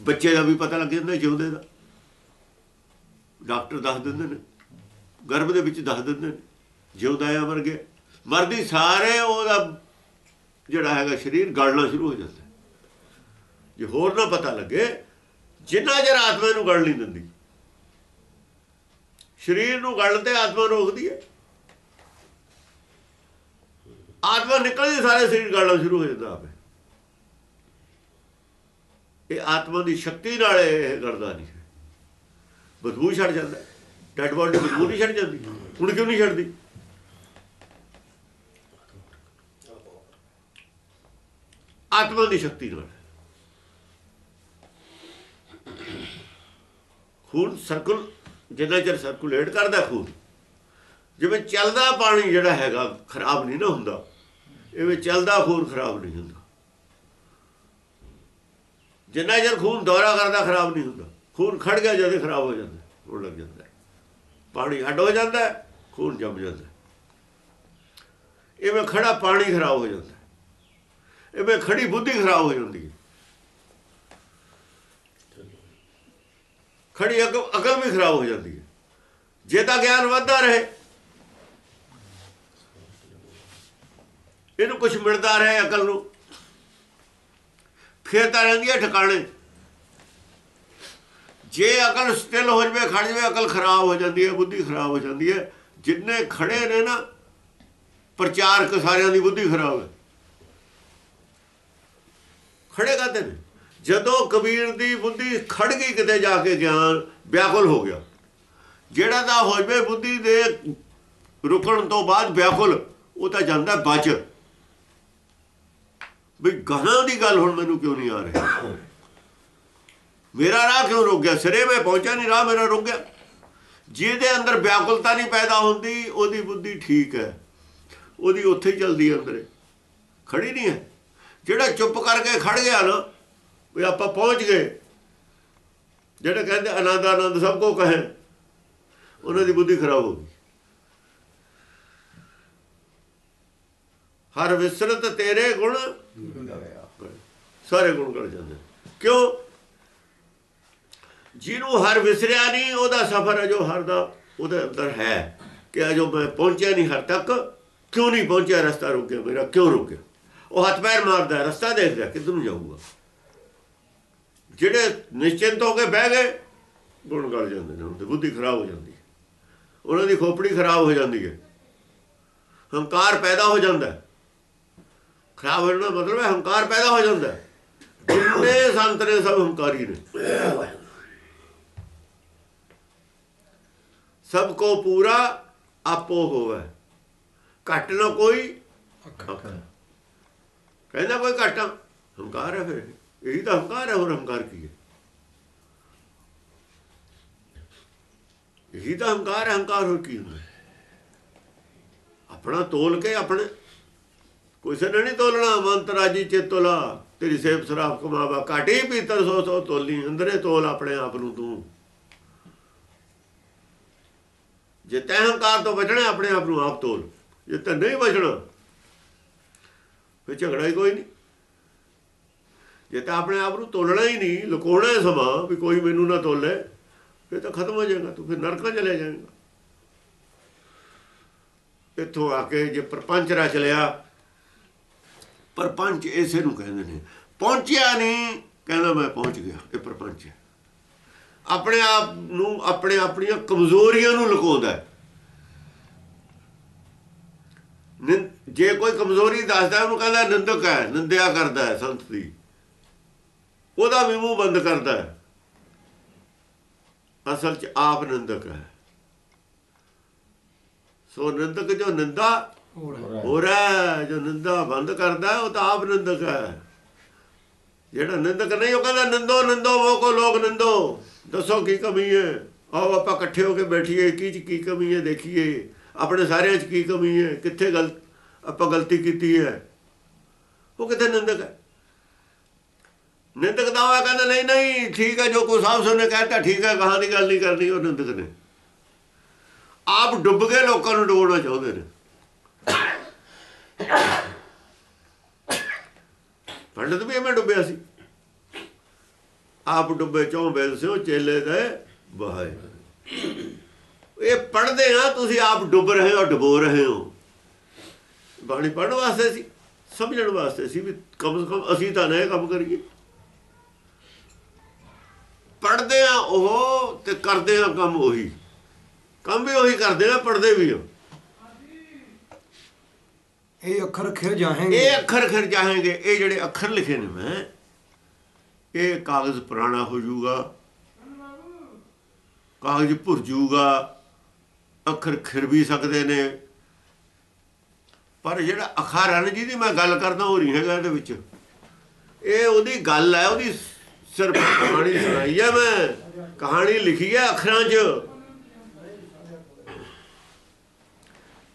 ਬੱਚੇ ਦਾ ਵੀ ਪਤਾ ਲੱਗ ਜਾਂਦਾ ਜਿਉਂਦੇ ਦਾ। ਡਾਕਟਰ ਦੱਸ ਦਿੰਦੇ ਨੇ, ਗਰਭ ਦੇ ਵਿੱਚ ਦੱਸ ਦਿੰਦੇ ਨੇ, ਜਿਉਂਦਾ ਹੈ ਮਰ ਗਿਆ। ਮਰਦੀ ਸਾਰੇ ਉਹਦਾ ਜਿਹੜਾ ਹੈਗਾ ਸਰੀਰ ਗਲਣਾ ਸ਼ੁਰੂ ਹੋ ਜਾਂਦਾ। ਜੇ ਹੋਰ ਨਾ ਪਤਾ ਲੱਗੇ, ਜਿੰਨਾ ਚਿਰ ਆਤਮਾ ਨੂੰ ਗਲ ਨਹੀਂ ਦਿੰਦੀ। ਸਰੀਰ ਨੂੰ ਗਲਣ ਤੇ ਆਤਮਾ ਰੋਕਦੀ ਹੈ। ਆਤਮਾ ਨਿਕਲਦੀ ਸਾਰੇ ਸਰੀਰ ਗੜਨਾ ਸ਼ੁਰੂ ਹੋ ਜਾਂਦਾ ਆਪੇ। ਇਹ ਆਤਮਾ ਦੀ ਸ਼ਕਤੀ ਨਾਲ ਇਹ ਕਰਦਾ ਨਹੀਂ। ਹੈ ਬਦਬੂ ਛੱਡ ਜਾਂਦਾ। ਡੈਡ ਬਾਡੀ ਬਦਬੂ ਨਹੀਂ ਛੱਡ ਜਾਂਦੀ। ਹੁਣ ਕਿਉਂ ਨਹੀਂ ਛੱਡਦੀ? ਆਤਮਾ ਦੀ ਸ਼ਕਤੀ ਨਾਲ ਖੂਨ ਸਰਕਲ, ਜਿੰਨਾ ਚਿਰ ਸਰਕੂਲੇਟ ਕਰਦਾ ਖੂਨ, ਜਿਵੇਂ ਚੱਲਦਾ ਪਾਣੀ ਜਿਹੜਾ ਹੈਗਾ ਖਰਾਬ ਨਹੀਂ ਨਾ ਹੁੰਦਾ, ਇਵੇਂ ਚੱਲਦਾ ਖੂਨ ਖਰਾਬ ਨਹੀਂ ਹੁੰਦਾ। ਜਿੰਨਾ ਚਿਰ ਖੂਨ ਦੌਰਾ ਕਰਦਾ ਖਰਾਬ ਨਹੀਂ ਹੁੰਦਾ, ਖੂਨ ਖੜ ਗਿਆ ਜਦੋਂ ਖਰਾਬ ਹੋ ਜਾਂਦਾ ਉਹ ਲੱਗ ਜਾਂਦਾ। ਪਾਣੀ ਹੱਡ ਹੋ ਜਾਂਦਾ, ਖੂਨ ਜੰਮ ਜਾਂਦਾ। ਇਵੇਂ ਖੜਾ ਪਾਣੀ ਖਰਾਬ ਹੋ ਜਾਂਦਾ। ਹੈ। ਐਵੇਂ ਖੜੀ ਬੁੱਧੀ ਖਰਾਬ ਹੋ ਜਾਂਦੀ ਹੈ। ਖੜੀ ਅਕਲ ਅਕਲ ਵੀ ਖਰਾਬ ਹੋ ਜਾਂਦੀ ਹੈ। ਜੇ ਤਾਂ ਗਿਆਨ ਵੱਧਦਾ ਰਹੇ। ਇਹਨੂੰ ਕੁਝ ਮਿਲਦਾ ਰਹੇ ਅਕਲ ਨੂੰ। ਫਿਰ ਤਾਂ ਰਹਿੰਦੀ ਹੈ ਠਿਕਾਣੇ। ਜੇ ਅਕਲ ਸਟਿਲ ਹੋ ਜਵੇ, ਖੜ ਜਵੇ, ਅਕਲ ਖਰਾਬ ਹੋ ਜਾਂਦੀ ਹੈ, ਬੁੱਧੀ ਖਰਾਬ ਹੋ ਜਾਂਦੀ ਹੈ। ਜਿੰਨੇ ਖੜੇ ਨੇ ਨਾ, ਪ੍ਰਚਾਰਕ ਸਾਰਿਆਂ ਦੀ ਬੁੱਧੀ ਖਰਾਬ ਹੈ। ਖੜੇ ਕਰਦੇ ਨੇ ਜਦੋਂ ਕਬੀਰ ਦੀ ਬੁੱਧੀ ਖੜ ਗਈ ਕਿਤੇ ਜਾ ਕੇ ਗਿਆਨ, ਵਿਆਕੁਲ ਹੋ ਗਿਆ। ਜਿਹੜਾ ਤਾਂ ਹੋਵੇ ਬੁੱਧੀ ਦੇ ਰੁਕਣ ਤੋਂ ਬਾਅਦ ਵਿਆਕੁਲ, ਉਹ ਤਾਂ ਜਾਂਦਾ ਬਚ। ਵੀ ਗਾਹਾਂ ਦੀ ਗੱਲ ਹੁਣ ਮੈਨੂੰ ਕਿਉਂ ਨਹੀਂ ਆ ਰਹੀ? ਮੇਰਾ ਰਾਹ ਕਿਉਂ ਰੁਕ ਗਿਆ? ਸਿਰੇ ਮੈਂ ਪਹੁੰਚਿਆ ਨਹੀਂ, ਰਾਹ ਮੇਰਾ ਰੁਕ ਗਿਆ। ਜਿਹਦੇ ਅੰਦਰ ਵਿਆਕੁਲਤਾ ਨਹੀਂ ਪੈਦਾ ਹੁੰਦੀ, ਉਹਦੀ ਬੁੱਧੀ ਠੀਕ ਹੈ। ਉਹਦੀ ਉੱਥੇ ਹੀ ਚੱਲਦੀ ਹੈ ਅੰਦਰੇ। ਖੜੀ ਨਹੀਂ ਹੈ। ਜਿਹੜਾ ਚੁੱਪ ਕਰਕੇ ਖੜ ਗਿਆ ਨਾ, ਵੀ ਆਪਾਂ ਪਹੁੰਚ ਗਏ। ਜਿਹੜੇ ਕਹਿੰਦੇ ਆਨੰਦ ਆਨੰਦ ਸਭ ਕੋ ਕਹੇ, ਉਹਨਾਂ ਦੀ ਬੁੱਧੀ ਖਰਾਬ ਹੋ ਗਈ। ਹਰ ਵਿਸਰਤ ਤੇਰੇ ਗੁਣ ਸਾਰੇ ਗੁਣ ਗਲ ਜਾਂਦੇ ਕਿਉਂ? ਜਿਹਨੂੰ ਹਰ ਵਿਸਰਿਆ ਨਹੀਂ, ਉਹਦਾ ਸਫ਼ਰ ਹੈ ਜੋ ਹਰ ਦਾ ਉਹਦੇ ਅੰਦਰ ਹੈ ਕਿ ਅਜੋ ਮੈਂ ਪਹੁੰਚਿਆ ਨਹੀਂ ਹਰ ਤੱਕ। ਕਿਉਂ ਨਹੀਂ ਪਹੁੰਚਿਆ, ਰਸਤਾ ਰੁਕਿਆ ਮੇਰਾ, ਕਿਉਂ ਰੁਕਿਆ? ਉਹ ਹੱਥ ਪੈਰ ਮਾਰਦਾ ਰਸਤਾ ਦੇਖਦਾ ਕਿੱਧਰ ਨੂੰ ਜਾਊਗਾ? ਜਿਹੜੇ ਨਿਸ਼ਚਿੰਤ ਹੋ ਕੇ ਬਹਿ ਗਏ, ਗੁਣ ਗਲ ਜਾਂਦੇ ਨੇ ਉਹਨਾਂ ਦੀ ਬੁੱਧੀ ਖਰਾਬ ਹੋ ਜਾਂਦੀ ਹੈ। ਉਹਨਾਂ ਦੀ ਖੋਪੜੀ ਖਰਾਬ ਹੋ ਜਾਂਦੀ ਹੈ। ਹੰਕਾਰ ਪੈਦਾ ਹੋ ਜਾਂਦਾ ਹੈ। ਖਰਾਬ ਹੋਣ ਦਾ ਮਤਲਬ ਹੈ ਹੰਕਾਰ ਪੈਦਾ ਹੋ ਜਾਂਦਾ ਹੈ। ਜਿੰਨੇ ਸੰਤ ਨੇ ਸਭ ਹੰਕਾਰੀ ਨੇ। ਸਭ ਕੋ ਪੂਰਾ ਆਪੋ ਹੋਵੇ। ਘਟ ਨਾ ਕੋਈ ਕਹਿੰਦਾ ਕੋਈ ਘਟਾ? ਹੰਕਾਰ ਹੈ ਫਿਰ। ਇਹੀ ਤਾਂ ਹੰਕਾਰ ਹੈ, ਹੋਰ ਹੰਕਾਰ ਕੀ ਹੈ? ਇਹੀ ਤਾਂ ਹੰਕਾਰ ਹੈ, ਹੰਕਾਰ ਹੋਰ ਕੀ ਹੁੰਦਾ? ਆਪਣਾ ਤੋਲ ਕੇ ਆਪਣੇ। ਕੋਈ ਸੇ ਨਹੀਂ ਤੋਲਣਾ, ਮੰਤ ਰਾਜੀ ਚੇਤੋਲਾ ਤੇਰੀ ਸੇਬ ਸਰਾਫ ਕਮਾਵਾ ਕਾਟੀ ਪੀਤਰ ਸੋ ਸੋ ਤੋਲੀ। ਅੰਦਰੇ ਤੋਲ ਆਪਣੇ ਆਪ ਨੂੰ ਤੂੰ। ਜੇ ਤੈਂ ਹੰਕਾਰ ਤੋਂ ਬਚਣਾ, ਆਪਣੇ ਆਪ ਨੂੰ ਆਪ ਤੋਲ। ਜੇ ਤੈਂ ਨਹੀਂ ਬਚਣਾ ਫਿਰ ਝਗੜਾ ਹੀ ਕੋਈ ਨਹੀਂ। ਜੇ ਤਾਂ ਆਪਣੇ ਆਪ ਨੂੰ ਤੋਲਣਾ ਹੀ ਨਹੀਂ, ਲੁਕਾਉਣਾ ਹੈ ਸਮਾਂ ਵੀ ਕੋਈ ਮੈਨੂੰ ਨਾ ਤੋਲੇ, ਫਿਰ ਤਾਂ ਖਤਮ ਹੋ ਜਾਏਗਾ, ਤੂੰ ਫਿਰ ਨਰਕਾਂ ਚਲੇ ਜਾਏਗਾ। ਇੱਥੋਂ ਆ ਕੇ ਜੇ ਪਰਪੰਚ ਰਚ ਲਿਆ ਪਰਪੰਚ ਇਸੇ ਨੂੰ ਕਹਿੰਦੇ ਨੇ, ਪਹੁੰਚਿਆ ਨਹੀਂ, ਕਹਿੰਦਾ ਮੈਂ ਪਹੁੰਚ ਗਿਆ, ਇਹ ਪਰਪੰਚ ਹੈ। ਆਪਣੇ ਆਪ ਨੂੰ, ਆਪਣੇ ਆਪਣੀਆਂ ਕਮਜ਼ੋਰੀਆਂ ਨੂੰ ਲੁਕਾਉਂਦਾ ਹੈ। ਜੇ ਕੋਈ ਕਮਜ਼ੋਰੀ ਦੱਸਦਾ, ਉਹਨੂੰ ਕਹਿੰਦਾ, ਨਿੰਦਕ ਹੈ, ਨਿੰਦਿਆ ਕਰਦਾ ਹੈ ਸੰਤ ਦੀ। ਉਹਦਾ ਵੀ ਮੂੰਹ ਬੰਦ ਕਰਦਾ ਹੈ। ਅਸਲ 'ਚ ਆਪ ਨਿੰਦਕ ਹੈ। ਸੋ ਨਿੰਦਕ ਜੋ ਨਿੰਦਾ ਹੋ ਰਿਹਾ ਜੋ ਨਿੰਦਾ ਬੰਦ ਕਰਦਾ ਉਹ ਤਾਂ ਆਪ ਨਿੰਦਕ ਹੈ। ਜਿਹੜਾ ਨਿੰਦਕ ਨਹੀਂ, ਉਹ ਕਹਿੰਦਾ, ਨਿੰਦੋ ਨਿੰਦੋ ਮੋ ਕੋ ਲੋਕ ਨਿੰਦੋ। ਦੱਸੋ ਕੀ ਕਮੀ ਹੈ? ਆਓ ਆਪਾਂ ਇਕੱਠੇ ਹੋ ਕੇ ਬੈਠੀਏ, ਕੀ ਚ ਕੀ ਕਮੀ ਹੈ, ਦੇਖੀਏ। ਆਪਣੇ ਸਾਰਿਆਂ ਚ ਕੀ ਕਮੀ ਹੈ? ਕਿੱਥੇ ਗਲਤ ਆਪਾਂ ਗਲਤੀ ਕੀਤੀ ਹੈ। ਉਹ ਕਿੱਥੇ ਨਿੰਦਕ ਹੈ? ਨਿੰਦਕ ਦਾ ਹੋਇਆ ਕਹਿੰਦਾ, ਨਹੀਂ ਨਹੀਂ, ਠੀਕ ਹੈ, ਜੋ ਕੋ ਸਾਹਿਬ ਸੋ ਨੇ ਕਹਿਤਾ, ਠੀਕ ਹੈ ਕਹਾਂ ਦੀ ਗੱਲ ਨਹੀਂ ਕਰਨੀ, ਉਹ ਨਿੰਦਕ ਨੇ। ਆਪ ਡੁੱਬ ਕੇ ਲੋਕਾਂ ਨੂੰ ਡੋਬਣਾ ਚਾਹੁੰਦੇ ਨੇ। ਪੰਡਤ ਵੀ ਐਵੇਂ ਡੁੱਬਿਆ ਸੀ। ਆਪ ਡੁੱਬੇ ਚੋਂ ਬੇਲ ਸਿਓ ਚੇਲੇ ਦੇ ਬਹਾਏ ਇਹ ਪੜਦੇ ਆ, ਤੁਸੀਂ ਆਪ ਡੁੱਬ ਰਹੇ ਹੋ, ਡੁਬੋ ਰਹੇ ਹੋ। ਬਾਣੀ ਪੜਨ ਵਾਸਤੇ ਸੀ ਸਮਝਣ ਵਾਸਤੇ ਸੀ ਵੀ ਕਮ ਸੇ ਕਮ ਅਸੀਂ ਤਾਂ ਨਾ ਇਹ ਕੰਮ ਕਰੀਏ। ਪੜਦੇ ਆ ਉਹ ਤੇ ਕਰਦੇ ਆ ਕੰਮ ਉਹੀ। ਕੰਮ ਵੀ ਉਹੀ ਕਰਦੇ ਆ ਪੜਦੇ ਵੀ ਆ। ਇਹ ਅੱਖਰ ਖਿਰ ਜਾਹੇਂਗੇ। ਇਹ ਅੱਖਰ ਖਿਰ ਜਾਣਗੇ ਇਹ ਜਿਹੜੇ ਅੱਖਰ ਲਿਖੇ ਨੇ ਮੈਂ ਇਹ ਕਾਗਜ਼ ਪੁਰਾਣਾ ਹੋ ਜਾਊਗਾ। ਕਾਗਜ਼ ਭੁਰ ਜਾਊਗਾ। ਅੱਖਰ ਖਿਰ ਵੀ ਸਕਦੇ ਨੇ। ਪਰ ਜਿਹੜਾ ਅਖਰ ਹਨ ਜਿਹਦੀ ਮੈਂ ਗੱਲ ਕਰਦਾ, ਉਹ ਨਹੀਂ ਹੈਗਾ ਇਹਦੇ ਵਿੱਚ। ਇਹ ਉਹਦੀ ਗੱਲ ਹੈ, ਉਹਦੀ ਸਿਰਫ ਕਹਾਣੀ ਸੁਣਾਈ ਹੈ ਮੈਂ। ਕਹਾਣੀ ਲਿਖੀ ਹੈ ਅੱਖਰਾਂ 'ਚ।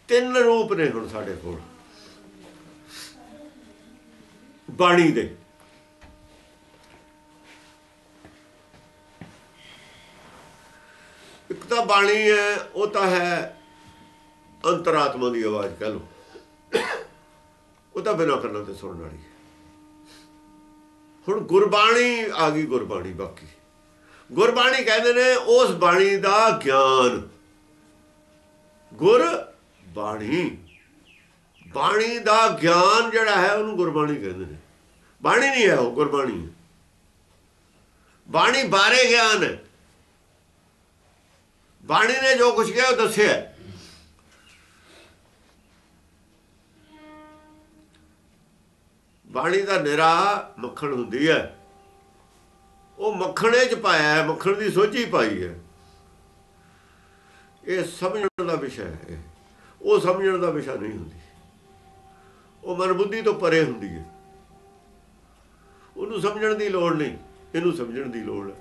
ਤਿੰਨ ਰੂਪ ਨੇ ਹੁਣ ਸਾਡੇ ਕੋਲ। ਬਾਣੀ ਦੇ। ਇੱਕ ਤਾਂ ਬਾਣੀ ਹੈ, ਉਹ ਤਾਂ ਹੈ ਅੰਤਰਾਤਮਾ ਦੀ ਆਵਾਜ਼, ਕਹ ਲੋ ਉਹ ਤਾਂ ਬਿਨਾਂ ਕੰਨਾਂ ਤੇ ਸੁਣਨ ਵਾਲੀ। ਹੁਣ ਗੁਰਬਾਣੀ ਆ ਗਈ ਗੁਰਬਾਣੀ ਬਾਕੀ। ਗੁਰਬਾਣੀ ਕਹਿੰਦੇ ਨੇ ਉਸ ਬਾਣੀ ਦਾ ਗਿਆਨ। ਗੁਰ ਬਾਣੀ ਬਾਣੀ ਦਾ ਗਿਆਨ ਜਿਹੜਾ ਹੈ ਉਹਨੂੰ ਗੁਰਬਾਣੀ ਕਹਿੰਦੇ ਨੇ। ਬਾਣੀ ਨਹੀਂ ਹੈ ਉਹ, ਗੁਰਬਾਣੀ ਹੈ। ਬਾਣੀ ਬਾਰੇ ਗਿਆਨ ਹੈ। ਬਾਣੀ ਨੇ ਜੋ ਕੁਝ ਕਿਹਾ ਉਹ ਦੱਸਿਆ ਬਾਣੀ ਦਾ ਨਿਰਾ ਮੱਖਣ ਹੁੰਦੀ ਹੈ। ਉਹ ਮੱਖਣੇ ਚ ਪਾਇਆ ਹੈ, ਮੱਖਣ ਦੀ ਸੋਝੀ ਪਾਈ ਹੈ। ਇਹ ਸਮਝਣ ਦਾ ਵਿਸ਼ਾ ਹੈ। ਉਹ ਸਮਝਣ ਦਾ ਵਿਸ਼ਾ ਨਹੀਂ ਹੁੰਦੀ। ਉਹ ਮਨ ਬੁੱਧੀ ਤੋਂ ਪਰੇ ਹੁੰਦੀ ਹੈ। ਉਹਨੂੰ ਸਮਝਣ ਦੀ ਲੋੜ ਨਹੀਂ, ਇਹਨੂੰ ਸਮਝਣ ਦੀ ਲੋੜ ਹੈ।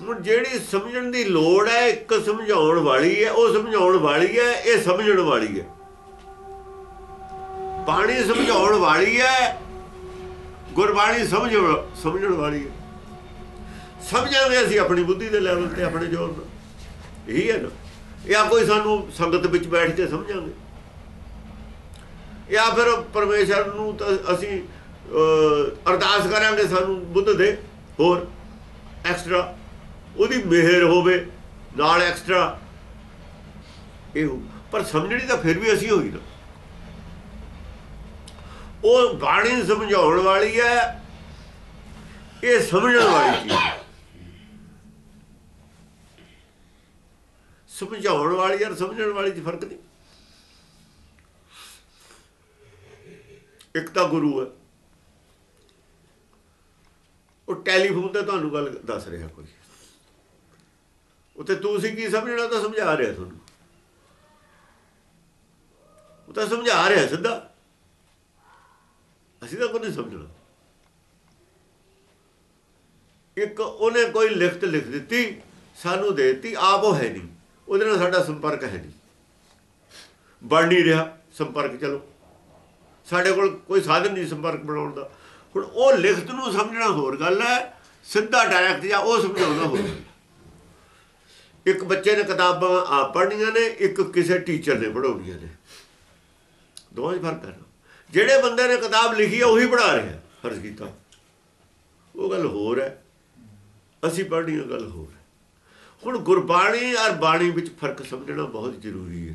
ਹੁਣ ਜਿਹੜੀ ਸਮਝਣ ਦੀ ਲੋੜ ਹੈ, ਇੱਕ ਸਮਝਾਉਣ ਵਾਲੀ ਹੈ, ਉਹ ਸਮਝਾਉਣ ਵਾਲੀ ਹੈ, ਇਹ ਸਮਝਣ ਵਾਲੀ ਹੈ। ਬਾਣੀ ਸਮਝਾਉਣ ਵਾਲੀ ਹੈ। ਗੁਰਬਾਣੀ ਸਮਝ ਸਮਝਣ ਵਾਲੀ ਹੈ। ਸਮਝਾਂਗੇ ਅਸੀਂ ਆਪਣੀ ਬੁੱਧੀ ਦੇ ਲੈਵਲ ਤੇ, ਆਪਣੇ ਜੋਰ ਨਾਲ। ਇਹੀ ਹੈ ਨਾ। ਜਾਂ ਕੋਈ ਸਾਨੂੰ ਸੰਗਤ ਵਿੱਚ ਬੈਠ ਕੇ ਸਮਝਾਂਗੇ ਜਾਂ ਫਿਰ ਪਰਮੇਸ਼ਰ ਨੂੰ ਤਾਂ ਅਸੀਂ ਅਰਦਾਸ ਕਰਾਂਗੇ ਸਾਨੂੰ ਬੁੱਧ ਦੇ, ਹੋਰ ਐਕਸਟਰਾ ਉਹਦੀ ਮਿਹਰ ਹੋਵੇ, ਨਾਲ ਐਕਸਟਰਾ ਇਹ ਹੋ- ਪਰ ਸਮਝਣੀ ਤਾਂ ਫਿਰ ਵੀ ਅਸੀਂ ਹੋਈ ਨਾ। ਉਹ ਬਾਣੀ ਸਮਝਾਉਣ ਵਾਲੀ ਹੈ, ਇਹ ਸਮਝਣ ਵਾਲੀ ਚੀਜ਼। ਸਮਝਾਉਣ ਵਾਲੀ ਔਰ ਸਮਝਣ ਵਾਲੀ 'ਚ ਫ਼ਰਕ ਨਹੀਂ। ਇੱਕ ਤਾਂ ਗੁਰੂ ਹੈ। ਉਹ ਟੈਲੀਫੋਨ ਤੇ ਤੁਹਾਨੂੰ ਗੱਲ ਦੱਸ ਰਿਹਾ ਕੋਈ। ਉੱਥੇ ਤੁਸੀਂ ਕੀ ਸਮਝਣਾ ਤਾਂ ਸਮਝਾ ਰਿਹਾ ਤੁਹਾਨੂੰ। ਉਹ ਤਾਂ ਸਮਝਾ ਰਿਹਾ ਸਿੱਧਾ। ਅਸੀਂ ਤਾਂ ਕੋਈ ਨਹੀਂ ਸਮਝਣਾ। ਇੱਕ ਉਹਨੇ ਕੋਈ ਲਿਖਤ ਲਿਖ ਦਿੱਤੀ, ਸਾਨੂੰ ਦੇ ਦਿੱਤੀ, ਆਪ ਉਹ ਹੈ ਨਹੀਂ। ਉਹਦੇ ਨਾਲ ਸਾਡਾ ਸੰਪਰਕ ਹੈ ਨਹੀਂ। ਬਣ ਨਹੀਂ ਰਿਹਾ ਸੰਪਰਕ, ਚਲੋ। ਸਾਡੇ ਕੋਲ ਕੋਈ ਸਾਧਨ ਨਹੀਂ ਸੰਪਰਕ ਬਣਾਉਣ ਦਾ। ਹੁਣ ਉਹ ਲਿਖਤ ਨੂੰ ਸਮਝਣਾ ਹੋਰ ਗੱਲ ਹੈ, ਸਿੱਧਾ ਡਾਇਰੈਕਟ ਜਾਂ ਉਹ ਸਮਝਾਉਣਾ ਹੋਰ ਇੱਕ ਬੱਚੇ ਨੇ ਕਿਤਾਬਾਂ ਆਪ ਪੜ੍ਹਨੀਆਂ ਨੇ, ਇੱਕ ਕਿਸੇ ਟੀਚਰ ਨੇ ਪੜਾਉਣੀਆਂ ਨੇ। ਦੋਵਾਂ 'ਚ ਫ਼ਰਕ ਹੈ ਨਾ। ਜਿਹੜੇ ਬੰਦੇ ਨੇ ਕਿਤਾਬ ਲਿਖੀ ਹੈ ਉਹੀ ਪੜ੍ਹਾ ਰਿਹਾ ਫਰਜ਼ ਕੀਤਾ। ਉਹ ਗੱਲ ਹੋਰ ਹੈ। ਅਸੀਂ ਪੜ੍ਹਨੀ ਉਹ ਗੱਲ ਹੋਰ ਹੈ। ਹੁਣ ਗੁਰਬਾਣੀ ਔਰ ਬਾਣੀ ਵਿੱਚ ਫ਼ਰਕ ਸਮਝਣਾ ਬਹੁਤ ਜ਼ਰੂਰੀ ਹੈ।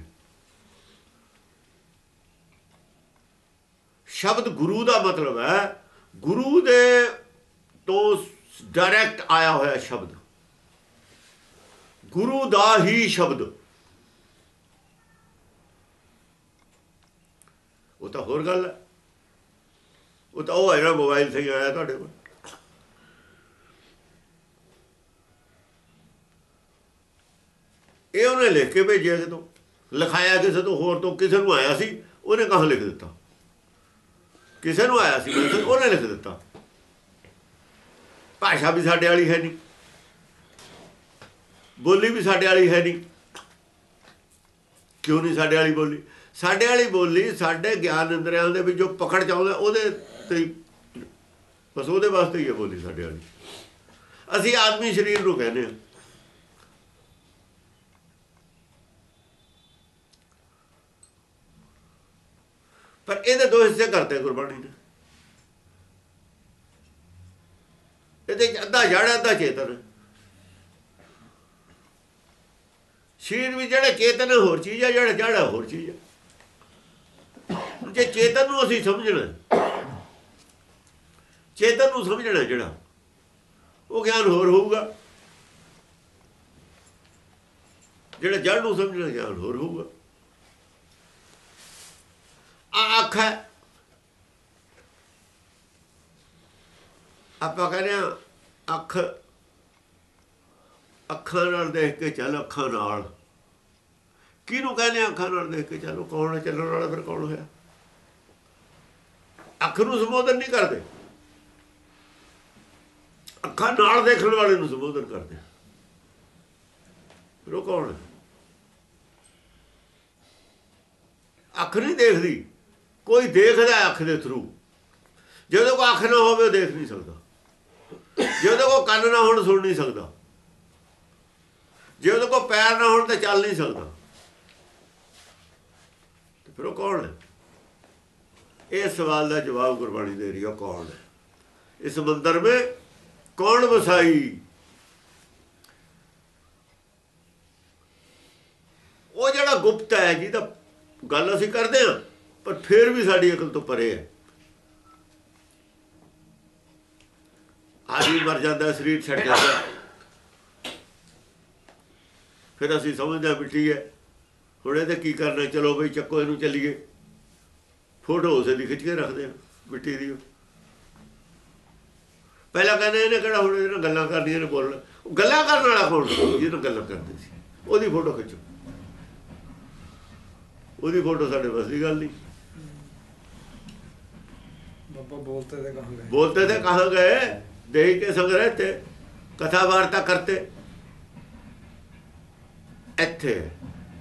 ਸ਼ਬਦ ਗੁਰੂ ਦਾ ਮਤਲਬ ਹੈ, ਗੁਰੂ ਦੇ ਤੋਂ ਡਾਇਰੈਕਟ ਆਇਆ ਹੋਇਆ ਸ਼ਬਦ। ਗੁਰੂ ਦਾ ਹੀ ਸ਼ਬਦ। ਉਹ ਤਾਂ ਹੋਰ ਗੱਲ ਹੈ। ਉਹ ਤਾਂ ਉਹ ਹੈ ਨਾ ਮੋਬਾਈਲ ਸਹੀ ਆਇਆ ਤੁਹਾਡੇ ਕੋਲ। ਇਹ ਉਹਨੇ ਲਿਖ ਕੇ ਭੇਜਿਆ ਕਿਤੋਂ? ਲਿਖਾਇਆ ਕਿਸੇ ਤੋਂ, ਹੋਰ ਤੋਂ ਕਿਸੇ ਨੂੰ ਆਇਆ ਸੀ, ਉਹਨੇ ਕਹਾਂ ਲਿਖ ਦਿੱਤਾ? ਕਿਸੇ ਨੂੰ ਆਇਆ ਸੀ ਮੈਸੇਜ ਉਹਨੇ ਲਿਖ ਦਿੱਤਾ। ਭਾਸ਼ਾ ਵੀ ਸਾਡੇ ਵਾਲੀ ਹੈ ਨਹੀਂ। ਬੋਲੀ ਵੀ ਸਾਡੇ ਵਾਲੀ ਹੈ ਨਹੀਂ। ਕਿਉਂ ਨਹੀਂ ਸਾਡੇ ਵਾਲੀ ਬੋਲੀ? ਸਾਡੇ ਵਾਲੀ ਬੋਲੀ, ਸਾਡੇ ਗਿਆਨ ਇੰਦਰੀਆਂ ਦੇ ਵਿੱਚ ਜੋ ਪਕੜ ਚਾਹੁੰਦਾ, ਉਹਦੇ ਤੇ ਬਸ ਉਹਦੇ ਵਾਸਤੇ ਹੀ ਹੈ ਬੋਲੀ ਸਾਡੇ ਵਾਲੀ। ਅਸੀਂ ਆਦਮੀ ਸਰੀਰ ਨੂੰ ਕਹਿੰਦੇ ਹਾਂ। ਪਰ ਇਹਦੇ ਦੋ ਹਿੱਸੇ ਕਰਤੇ ਗੁਰਬਾਣੀ ਨੇ। ਇਹਦੇ ਚ ਅੱਧਾ ਜੜ ਅੱਧਾ ਚੇਤਨ। ਸ਼ਰੀਰ ਵੀ ਜਿਹੜਾ ਚੇਤਨ ਹੈ ਹੋਰ ਚੀਜ਼ ਹੈ ਜਿਹੜਾ ਜੜ ਹੈ ਹੋਰ ਚੀਜ਼ ਹੈ ਜੇ ਚੇਤਨ ਨੂੰ ਅਸੀਂ ਸਮਝਣਾ ਚੇਤਨ ਨੂੰ ਸਮਝਣਾ ਜਿਹੜਾ, ਉਹ ਗਿਆਨ ਹੋਰ ਹੋਊਗਾ। ਜਿਹੜਾ ਜੜ ਨੂੰ ਸਮਝਣਾ ਗਿਆਨ ਹੋਰ ਹੋਊਗਾ। ਆ ਅੱਖ ਹੈ। ਆਪਾਂ ਕਹਿੰਦੇ ਹਾਂ, ਅੱਖ, ਅੱਖਾਂ ਨਾਲ ਦੇਖ ਕੇ ਚੱਲ, ਅੱਖਾਂ ਨਾਲ। ਕਿਹਨੂੰ ਕਹਿੰਦੇ ਆ ਅੱਖਾਂ ਨਾਲ ਦੇਖ ਕੇ ਚੱਲੋ? ਕੌਣ ਹੈ? ਚੱਲਣ ਵਾਲਾ ਫਿਰ ਕੌਣ ਹੋਇਆ? ਅੱਖ ਨੂੰ ਸੰਬੋਧਨ ਨਹੀਂ ਕਰਦੇ। ਅੱਖਾਂ ਨਾਲ ਦੇਖਣ ਵਾਲੇ ਨੂੰ ਸੰਬੋਧਨ ਕਰਦੇ। ਫਿਰ ਉਹ ਕੌਣ ਹੈ? ਅੱਖ ਨਹੀਂ ਦੇਖਦੀ। ਕੋਈ ਦੇਖਦਾ ਅੱਖ ਦੇ ਥਰੂ ਜਦੋਂ ਕੋ ਅੱਖ ਨਾ ਹੋਵੇ, ਉਹ ਦੇਖ ਨਹੀਂ ਸਕਦਾ। ਜਦੋਂ ਕੋ ਕੰਨ ਨਾ ਹੋਣ, ਸੁਣ ਨਹੀਂ ਸਕਦਾ। ਜੇ ਉਹਦੇ ਕੋਲ ਪੈਰ ਨਾ ਹੋਣ, ਤੇ ਚੱਲ ਨਹੀਂ ਸਕਦਾ। ਫਿਰ ਉਹ ਕੌਣ ਹੈ? ਇਹ ਸਵਾਲ ਦਾ ਜਵਾਬ ਗੁਰਬਾਣੀ ਦੇ ਰਹੀ ਹੈ ਕੌਣ ਇਸ ਮੰਦਰ ਵਿੱਚ ਕੌਣ ਵਸਾਈ? ਉਹ ਜਿਹੜਾ ਗੁਪਤ ਹੈ, ਜਿਹਦਾ ਗੱਲ ਅਸੀਂ ਕਰਦੇ ਹਾਂ, ਪਰ ਫਿਰ ਵੀ ਸਾਡੀ ਅਕਲ ਤੋਂ ਪਰੇ ਹੈ। ਆਦਮੀ ਮਰ ਜਾਂਦਾ, ਸਰੀਰ ਛੱਡ ਜਾਂਦਾ। ਫਿਰ ਅਸੀਂ ਸਮਝਦੇ ਹਾਂ ਮਿੱਟੀ ਹੈ। ਹੁਣ ਇਹਦੇ ਕੀ ਕਰਨਾ ਚਲੋ ਬਈ ਚੱਕੋ, ਇਹਨੂੰ ਚੱਲੀਏ। ਫੋਟੋ ਉਸੇ ਦੀ ਖਿੱਚ ਕੇ ਰੱਖਦੇ ਆ ਮਿੱਟੀ ਦੀ। ਪਹਿਲਾਂ ਕਹਿੰਦੇ ਇਹਨੇ ਕਿਹੜਾ ਹੁਣ ਇਹਨਾਂ ਗੱਲਾਂ ਕਰਦੀਆਂ ਨੇ ਬੋਲਣਾ। ਗੱਲਾਂ ਕਰਨ ਵਾਲਾ ਫੋਟੋ ਜਿਹਨੂੰ ਗੱਲਾਂ ਕਰਦੇ ਸੀ। ਉਹਦੀ ਫੋਟੋ ਖਿੱਚੋ। ਉਹਦੀ ਫੋਟੋ ਸਾਡੇ ਬਸ ਦੀ ਗੱਲ ਨਹੀਂ। ਬੋਲਤੇ ਤੇ ਕਹਾਂ ਗਏ। ਬੋਲਤੇ ਤੇ ਕਹਾਂ ਗਏ ਦੇਖ ਕੇ ਸੰਗ ਰਹਤੇ ਕਥਾ ਵਾਰਤਾ ਕਰਤੇ। ਇੱਥੇ